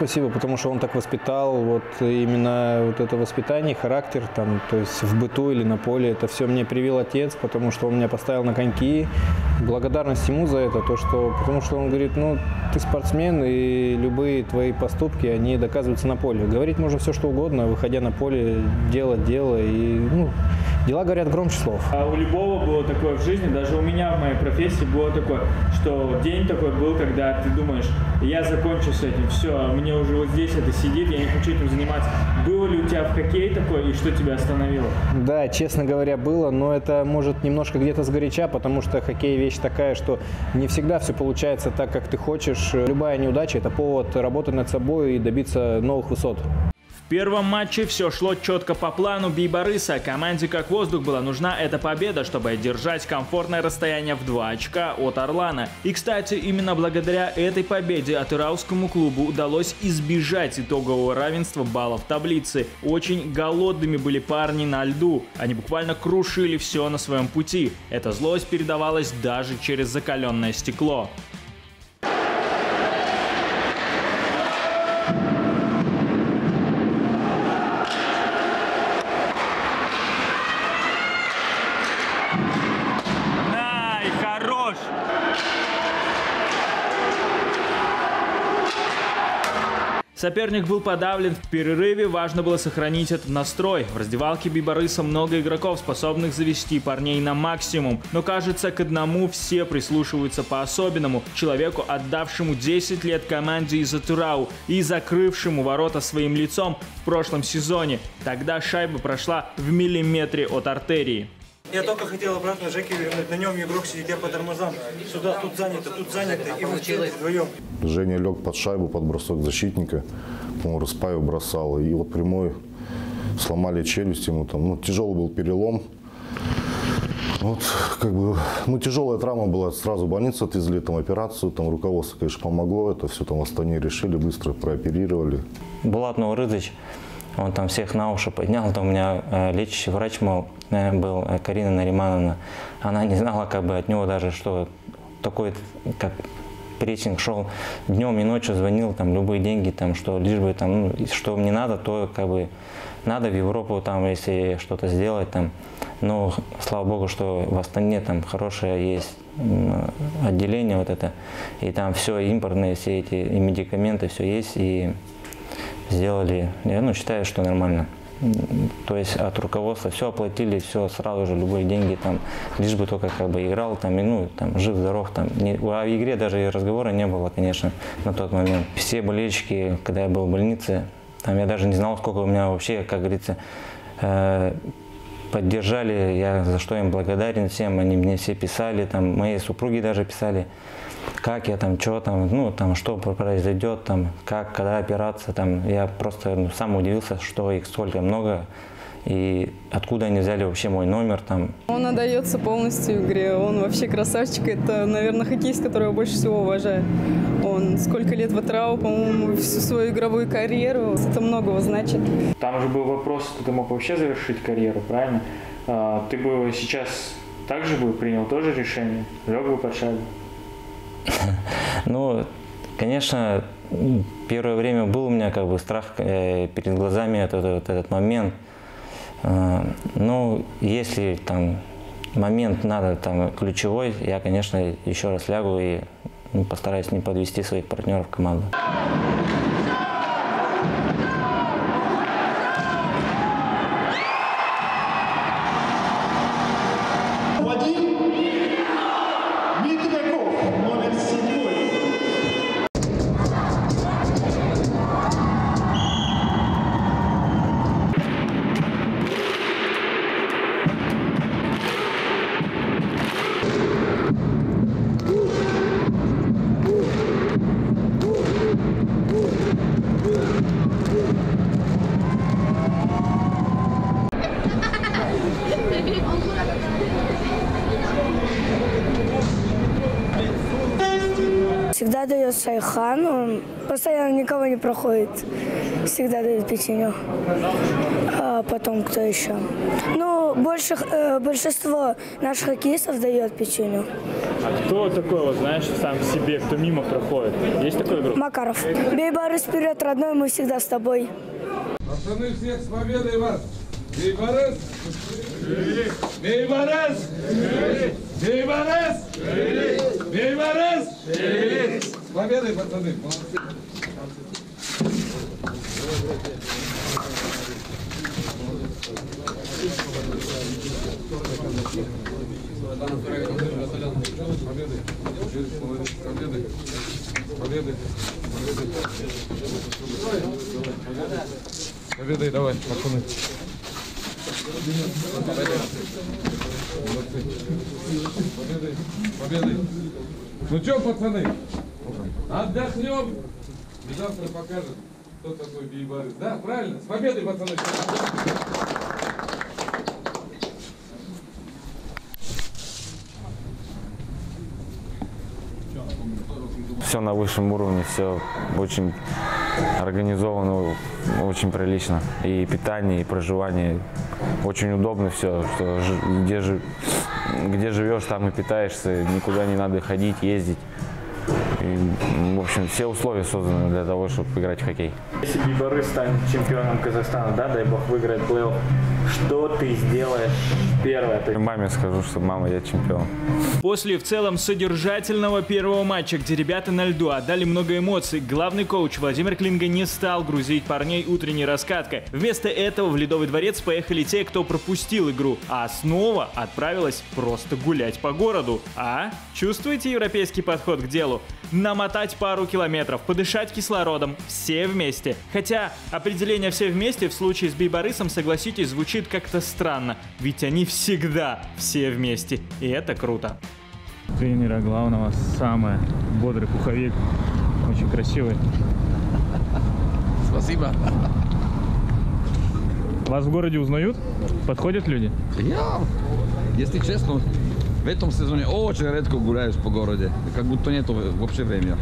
Спасибо, потому что он так воспитал, вот именно вот это воспитание, характер, там, то есть в быту или на поле, это все мне привил отец, потому что он меня поставил на коньки. Благодарность ему за это, то, что, потому что он говорит, ну, ты спортсмен, и любые твои поступки, они доказываются на поле. Говорить можно все, что угодно, выходя на поле, делать дело, и, ну, Дела говорят громче слов. А у любого было такое в жизни, даже у меня в моей профессии было такое, что день такой был, когда ты думаешь, я закончу с этим, все, мне уже вот здесь это сидит, я не хочу этим заниматься. Было ли у тебя в хоккее такое и что тебя остановило? Да, честно говоря, было, но это может немножко где-то сгоряча, потому что хоккей вещь такая, что не всегда все получается так, как ты хочешь. Любая неудача – это повод работать над собой и добиться новых высот. В первом матче все шло четко по плану Бибариса. Команде как воздух была нужна эта победа, чтобы держать комфортное расстояние в 2 очка от Орлана. И, кстати, именно благодаря этой победе Атыраускому клубу удалось избежать итогового равенства баллов таблицы. Очень голодными были парни на льду. Они буквально крушили все на своем пути. Эта злость передавалась даже через закаленное стекло. Соперник был подавлен в перерыве, важно было сохранить этот настрой. В раздевалке Бибарыса много игроков, способных завести парней на максимум. Но кажется, к одному все прислушиваются по-особенному. Человеку, отдавшему 10 лет команде из Атурау и закрывшему ворота своим лицом в прошлом сезоне. Тогда шайба прошла в миллиметре от артерии. Я только хотел обратно Жеки вернуть. На нем игрок сидит, я по тормозам. Сюда, тут занято, тут занято. И вы вдвоем. Женя лег под шайбу, под бросок защитника. По-моему, Распаев бросал. И вот прямой сломали челюсть ему. Там, ну, тяжелый был перелом. Вот, как бы, ну, тяжелая травма была, сразу в больницу отвезли, там, операцию, там, руководство, конечно, помогло, это все там в Астане решили, быстро прооперировали. Булат Новорызыч, он там всех на уши поднял, там у меня э, лечащий врач мол, э, был, э, Карина Наримановна, она не знала как бы от него даже, что такой, как прессинг шел. Днем и ночью, звонил, там, любые деньги, там, что лишь бы, там, ну, что мне надо, то, как бы, надо в Европу, там, если что-то сделать, там, но, слава богу, что в Астане там хорошее есть отделение вот это, и там все импортные, все эти и медикаменты, все есть, и сделали, я ну, считаю, что нормально. То есть от руководства все оплатили, все сразу же, любые деньги там, лишь бы только как бы играл там, и ну, там, жив, здоров, там. Не, о игре даже и разговора не было, конечно, на тот момент. Все болельщики, когда я был в больнице, там я даже не знал, сколько у меня вообще, как говорится, э, поддержали, я за что им благодарен всем, они мне все писали, там, моей супруги даже писали, как я там, что там, ну, там, что произойдет, там, как, когда операция, там, я просто ну, сам удивился, что их столько много, и откуда они взяли вообще мой номер, там, Он отдается полностью игре. Он вообще красавчик. Это, наверное, хоккеист, которого я больше всего уважаю. Он сколько лет в Атрау, по-моему, всю свою игровую карьеру. Это многого значит. Там же был вопрос, что ты мог вообще завершить карьеру, правильно? А, Ты бы сейчас также бы принял тоже решение, лег бы под. Ну, конечно, первое время был у меня как бы страх э, перед глазами этот, вот этот момент. Э, ну, если там момент надо там ключевой, я, конечно, еще раз лягу и постараюсь не подвести своих партнеров в Сайхан, он постоянно никого не проходит. Всегда дает печенье. А потом кто еще? Ну, больше, э, большинство наших хоккеистов дает печенье. А кто такой, вот, знаешь, сам себе, кто мимо проходит? Есть такой игрок? Макаров. Бейбарыс, вперед, родной, мы всегда с тобой. Пацаны, всех с победой вас! Бейбарыс! Бейбарыс! Бей, Борис! Бей, Борис! С победой, пацаны! Молодцы! Победы. Победы. Победы, давай, пацаны. Победы. Победы. Ну что, пацаны, отдохнем и завтра покажем, кто такой Бейбарыс. Да, правильно, с победой, пацаны. Все на высшем уровне, все очень организовано, очень прилично. И питание, и проживание. Очень удобно все, что где, где живешь, там и питаешься, никуда не надо ходить, ездить. И, в общем, все условия созданы для того, чтобы играть в хоккей. Если Биборыс станет чемпионом Казахстана, да, дай бог выиграет плей-офф, что ты сделаешь первое? Ты- Маме скажу, что мама, я чемпион. После в целом содержательного первого матча, где ребята на льду отдали много эмоций, главный коуч Владимир Клинга не стал грузить парней утренней раскаткой. Вместо этого в Ледовый дворец поехали те, кто пропустил игру, а снова отправилась просто гулять по городу. А? Чувствуете европейский подход к делу? Намотать пару километров, подышать кислородом, все вместе. Хотя определение «все вместе» в случае с Бейборысом, согласитесь, звучит как-то странно, ведь они всегда все вместе, и это круто. Тренера главного самое бодрый пуховик, очень красивый. Спасибо. Вас в городе узнают? Подходят люди? Я, если честно, в этом сезоне очень редко гуляюсь по городе. Как будто нету вообще времени.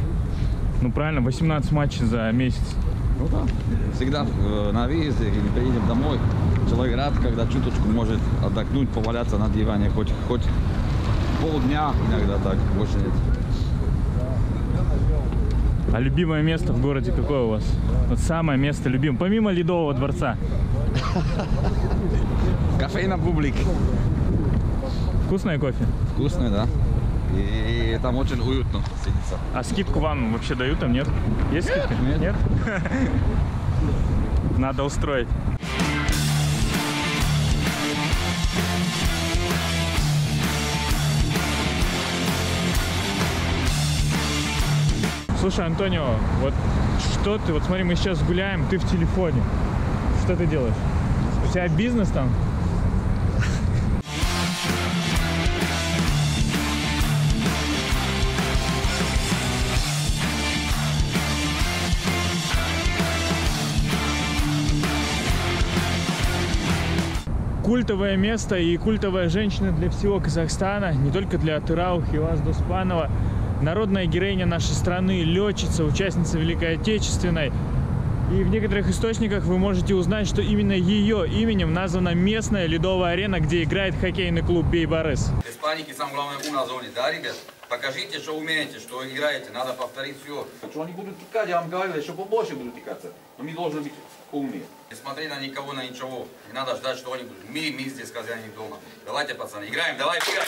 Ну правильно, 18 матчей за месяц. Ну да. Всегда э, на выезде или приедем домой. Человек рад, когда чуточку может отдохнуть, поваляться на диване, хоть, хоть полдня иногда так, больше нет. А любимое место в городе какое у вас? Вот самое место любимое, помимо Ледового дворца. Кофейна Бублик. Вкусное кофе? Вкусное, да. И там очень уютно сидится. А скидку вам вообще дают там, нет? Есть скидка? Нет. Надо устроить. Слушай, Антонио, вот что ты, вот смотри, мы сейчас гуляем, ты в телефоне. Что ты делаешь? У тебя бизнес там? Культовое место и культовая женщина для всего Казахстана, не только для Атырау, Хивас Дуспанова. Народная героиня нашей страны, летчица, участница Великой Отечественной. И в некоторых источниках вы можете узнать, что именно ее именем названа местная ледовая арена, где играет хоккейный клуб Бейбарыс. Без паники, самое главное, у нас зоне, да, ребят? Покажите, что умеете, что играете, надо повторить все. Что они будут тикать, я вам говорил, еще побольше будут тикаться. Но мы должны быть умные. Не смотри на никого, на ничего. Не надо ждать, что они будут. Мы, мы здесь хозяин дома. Давайте, пацаны, играем, давай, играем.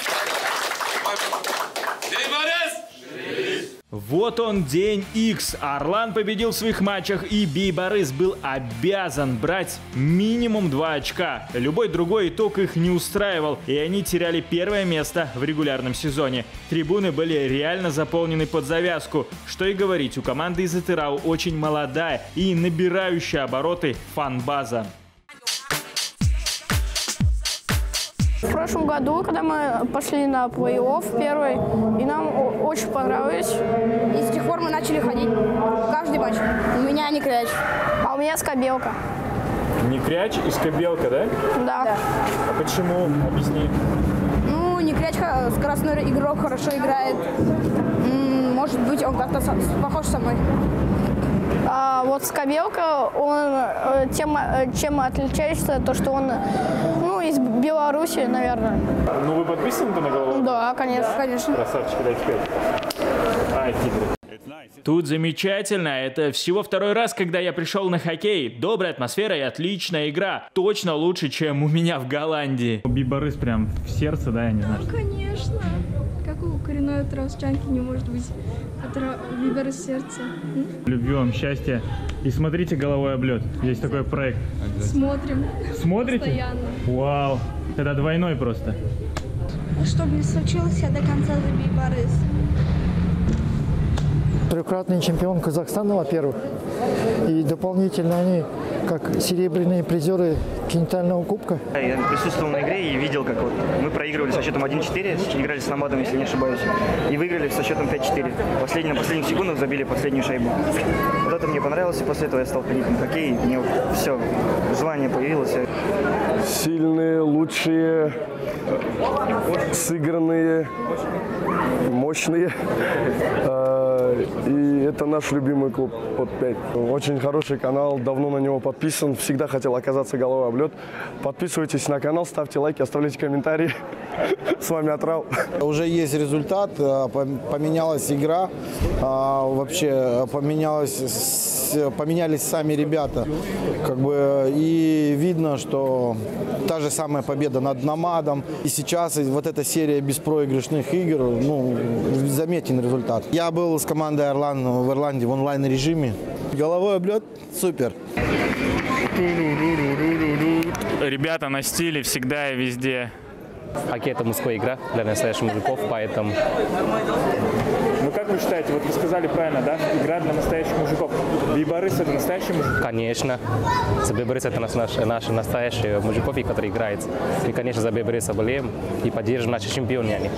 Вот он, день X. Орлан победил в своих матчах, и Бейбарыс был обязан брать минимум 2 очка. Любой другой итог их не устраивал, и они теряли первое место в регулярном сезоне. Трибуны были реально заполнены под завязку. Что и говорить, у команды из Атырау очень молодая и набирающая обороты фан-база. Прошлом году, когда мы пошли на плей-офф первый, и нам очень понравилось. И с тех пор мы начали ходить каждый матч. У меня не кряч. А у меня скобелка. Не кряч и скобелка, да? Да. А почему? Объясни. Ну, не кряч, ха- скоростной игрок хорошо играет. Может быть, он как-то похож со мной. А вот скобелка, он э, тем, э, чем отличается, то что он, ну, из Беларуси, наверное. Ну вы подписаны на голову? Да, конечно, конечно. Красавчики, дайте пять. Ай, тигры. Тут замечательно. Это всего второй раз, когда я пришел на хоккей. Добрая атмосфера и отличная игра. Точно лучше, чем у меня в Голландии. Биборыс прям в сердце, да, я не знаю. Ну, конечно. Как у коренной травсчанки не может быть выбор из сердца? Любви вам, счастья. И смотрите головой облет. Есть такой проект. Смотрим. Смотрите? Постоянно. Вау. Это двойной просто. чтобы не случилось, я до конца забей Борис. Трехкратный чемпион Казахстана, во-первых. И дополнительно они как серебряные призеры континентального кубка. Я присутствовал на игре и видел, как вот мы проигрывали со счетом 1-4, играли с Намадом, если не ошибаюсь, и выиграли со счетом 5-4. Последний, на последних секундах забили последнюю шайбу. Вот это мне понравилось, и после этого я стал ходить на хоккей, и мне все, желание появилось. Сильные, лучшие, сыгранные, мощные. И это наш любимый клуб под 5. Очень хороший канал, давно на него подписан. Всегда хотел оказаться головой об лед. Подписывайтесь на канал, ставьте лайки, оставляйте комментарии. С вами Атрал. Уже есть результат, пом- поменялась игра, а, вообще поменялось, с- поменялись сами ребята. Как бы, и видно, что та же самая победа над Намадом. И сейчас вот эта серия беспроигрышных игр, ну, заметен результат. Я был с командой Орлан в Ирландии в онлайн-режиме. Головой облет супер. Ребята на стиле всегда и везде. Хоккей – это мужская игра для настоящих мужиков, поэтому Ну как вы считаете, вот вы сказали правильно, да? Игра для настоящих мужиков. Бейбарыс это настоящий мужик? Конечно. За Бебрис это наш, наш, наши настоящие мужиков, которые играют. И, конечно, за Бебриса болеем и поддержим наши чемпионы. Они.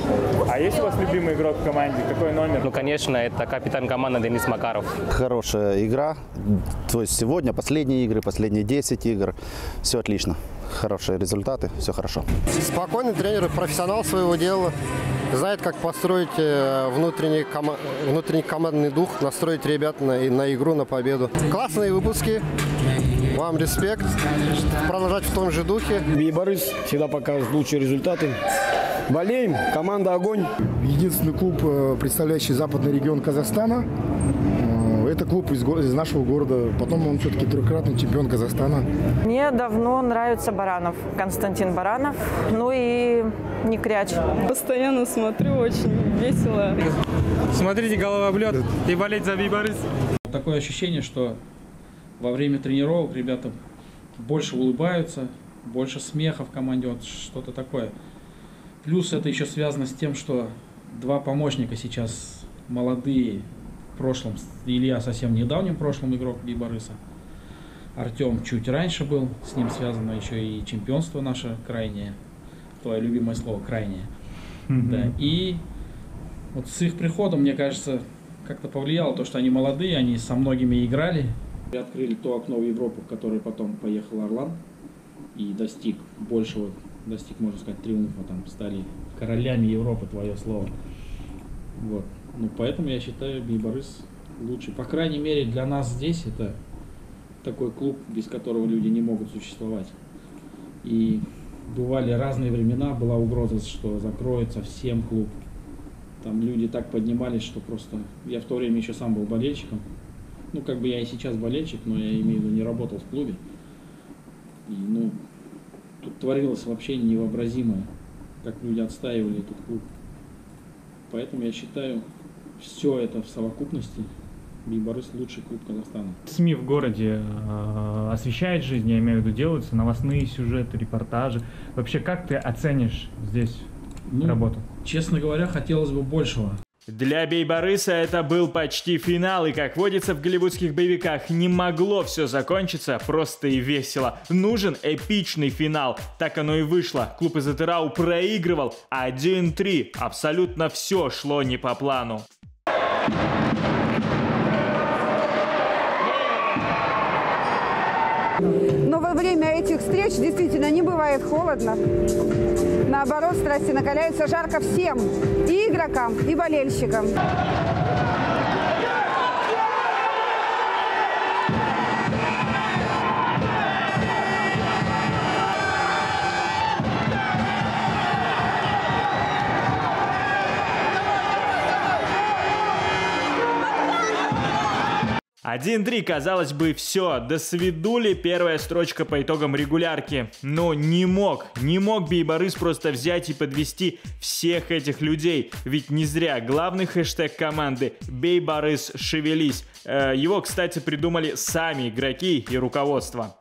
А есть у вас любимый игрок в команде? Какой номер? Ну, конечно, это капитан команды Денис Макаров. Хорошая игра. То есть сегодня последние игры, последние 10 игр. Все отлично. Хорошие результаты, все хорошо. Спокойный тренер, профессионал своего дела. Знает, как построить э, внутренний, кома- внутренний командный дух, настроить ребят на, на игру, на победу. Классные выпуски. Вам респект. Продолжать в том же духе. Бейбарыс всегда показывает лучшие результаты. Болеем, команда «Огонь». Единственный клуб, э, представляющий западный регион Казахстана. Это клуб из, из нашего города. Потом он все-таки трехкратный чемпион Казахстана. Мне давно нравится Баранов, Константин Баранов, ну и не кряч. Постоянно смотрю, очень весело. Смотрите голова облет и болеть за Бибарыс. Такое ощущение, что во время тренировок ребята больше улыбаются, больше смеха в команде, вот что-то такое. Плюс это еще связано с тем, что два помощника сейчас молодые, прошлом, Илья совсем в недавнем прошлом игрок Бибарыса. Артем чуть раньше был, с ним связано еще и чемпионство наше крайнее, твое любимое слово крайнее. Мгм. Да, и вот с их приходом, мне кажется, как-то повлияло то, что они молодые, они со многими играли. И открыли то окно в Европу, в которое потом поехал Орлан и достиг большего, достиг, можно сказать, триумфа, там стали королями Европы, твое слово. Вот. Ну, поэтому я считаю Бейбарыс лучший. По крайней мере, для нас здесь это такой клуб, без которого люди не могут существовать. И бывали разные времена, была угроза, что закроется всем клуб. Там люди так поднимались, что просто... Я в то время еще сам был болельщиком. Ну, как бы я и сейчас болельщик, но я имею в виду, не работал в клубе. И, ну, тут творилось вообще невообразимое, как люди отстаивали этот клуб. Поэтому я считаю, все это в совокупности Бейбарыс лучший клуб Казахстана. СМИ в городе э, освещает жизнь, я имею в виду, делаются новостные сюжеты, репортажи. Вообще, как ты оценишь здесь Ну, работу? Честно говоря, хотелось бы большего. Для Бейбарыса это был почти финал, и как водится в голливудских боевиках, не могло все закончиться просто и весело. Нужен эпичный финал. Так оно и вышло. Клуб из Атырау проигрывал 1-3. Абсолютно все шло не по плану. Но во время этих встреч действительно не бывает холодно. Наоборот, страсти накаляются жарко всем, и игрокам, и болельщикам. 1-3, казалось бы, все, до свидули первая строчка по итогам регулярки. Но не мог, не мог Бейбарыс просто взять и подвести всех этих людей. Ведь не зря главный хэштег команды Бейбарыс шевелись. Э, Его, кстати, придумали сами игроки и руководство.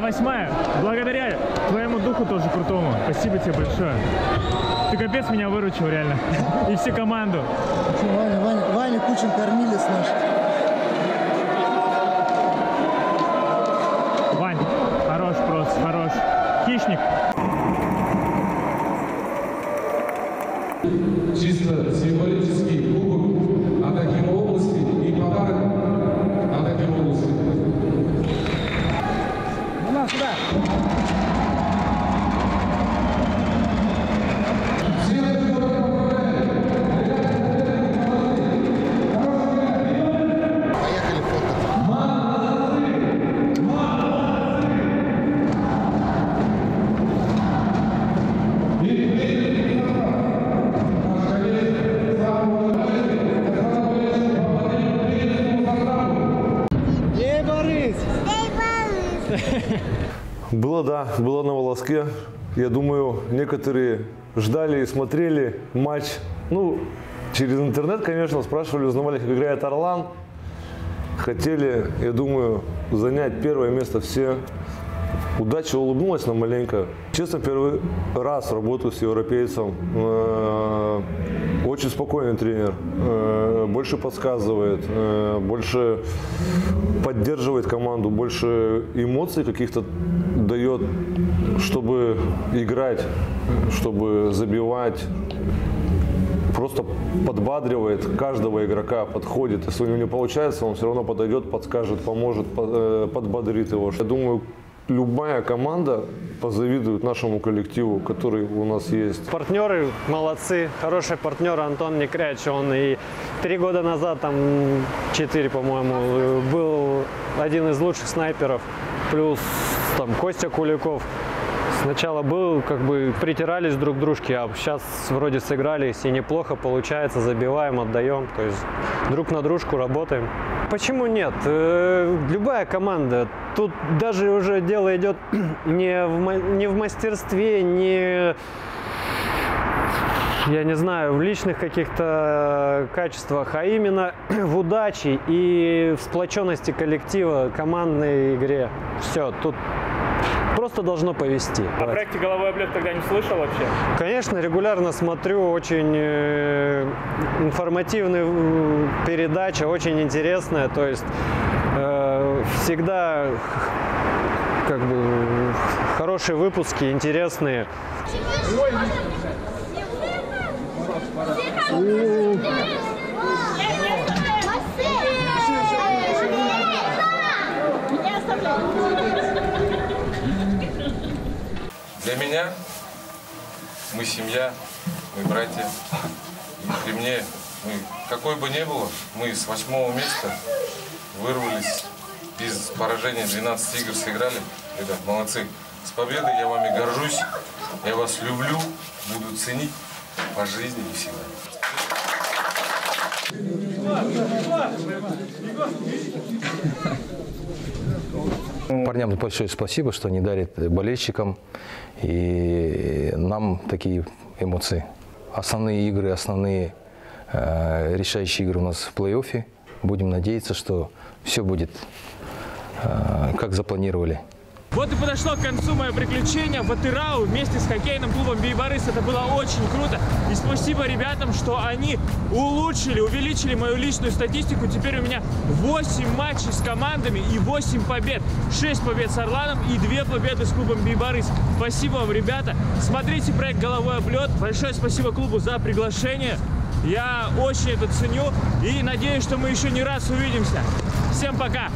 Восьмая. Благодаря твоему духу тоже крутому. Спасибо тебе большое. Ты капец меня выручил реально. И всю команду. Ваня, Ваня, Ваня Кучин кормилец наш. Вань, хорош просто, хорош. Хищник. Чисто Борис! Было, да, было на волоске. Я думаю, некоторые ждали и смотрели матч. Ну, через интернет, конечно, спрашивали, узнавали, как играет Орлан. Хотели, я думаю, занять первое место все. Удача улыбнулась нам маленько. Честно, первый раз работаю с европейцем. Очень спокойный тренер. Э, Больше подсказывает, э, больше поддерживает команду, больше эмоций каких-то дает, чтобы играть, чтобы забивать. Просто подбадривает каждого игрока, подходит. Если у него не получается, он все равно подойдет, подскажет, поможет, по- э, подбодрит его. Я думаю, любая команда позавидует нашему коллективу, который у нас есть. Партнеры молодцы, хороший партнер Антон Некряч, он и три года назад, там четыре, по-моему, был один из лучших снайперов, плюс там Костя Куликов. Сначала был, как бы притирались друг к дружке, а сейчас вроде сыгрались и неплохо получается, забиваем, отдаем, то есть друг на дружку работаем. Почему нет? Э, Любая команда, тут даже уже дело идет не в, не в мастерстве, не я не знаю, в личных каких-то качествах, а именно в удаче и в сплоченности коллектива, командной игре. Все, тут просто должно повести. О проекте «Головой облет» тогда не слышал вообще? Конечно, регулярно смотрю, очень э, информативная э, передача, очень интересная, то есть э, всегда как бы хорошие выпуски, интересные. Для меня мы семья, мы братья. И при мне, мы, какой бы ни было, мы с восьмого места вырвались без поражения 12 игр сыграли. Ребят, молодцы. С победой я вами горжусь. Я вас люблю, буду ценить по жизни и всегда. Парням большое спасибо, что они дарят болельщикам и нам такие эмоции. Основные игры, основные э, решающие игры у нас в плей-оффе. Будем надеяться, что все будет э, как запланировали. Вот и подошло к концу мое приключение в Атырау вместе с хоккейным клубом Бейбарыс. Это было очень круто. И спасибо ребятам, что они улучшили, увеличили мою личную статистику. Теперь у меня 8 матчей с командами и 8 побед. 6 побед с Орланом и 2 победы с клубом Бейбарыс. Спасибо вам, ребята. Смотрите проект «Головой облет». Большое спасибо клубу за приглашение. Я очень это ценю и надеюсь, что мы еще не раз увидимся. Всем пока!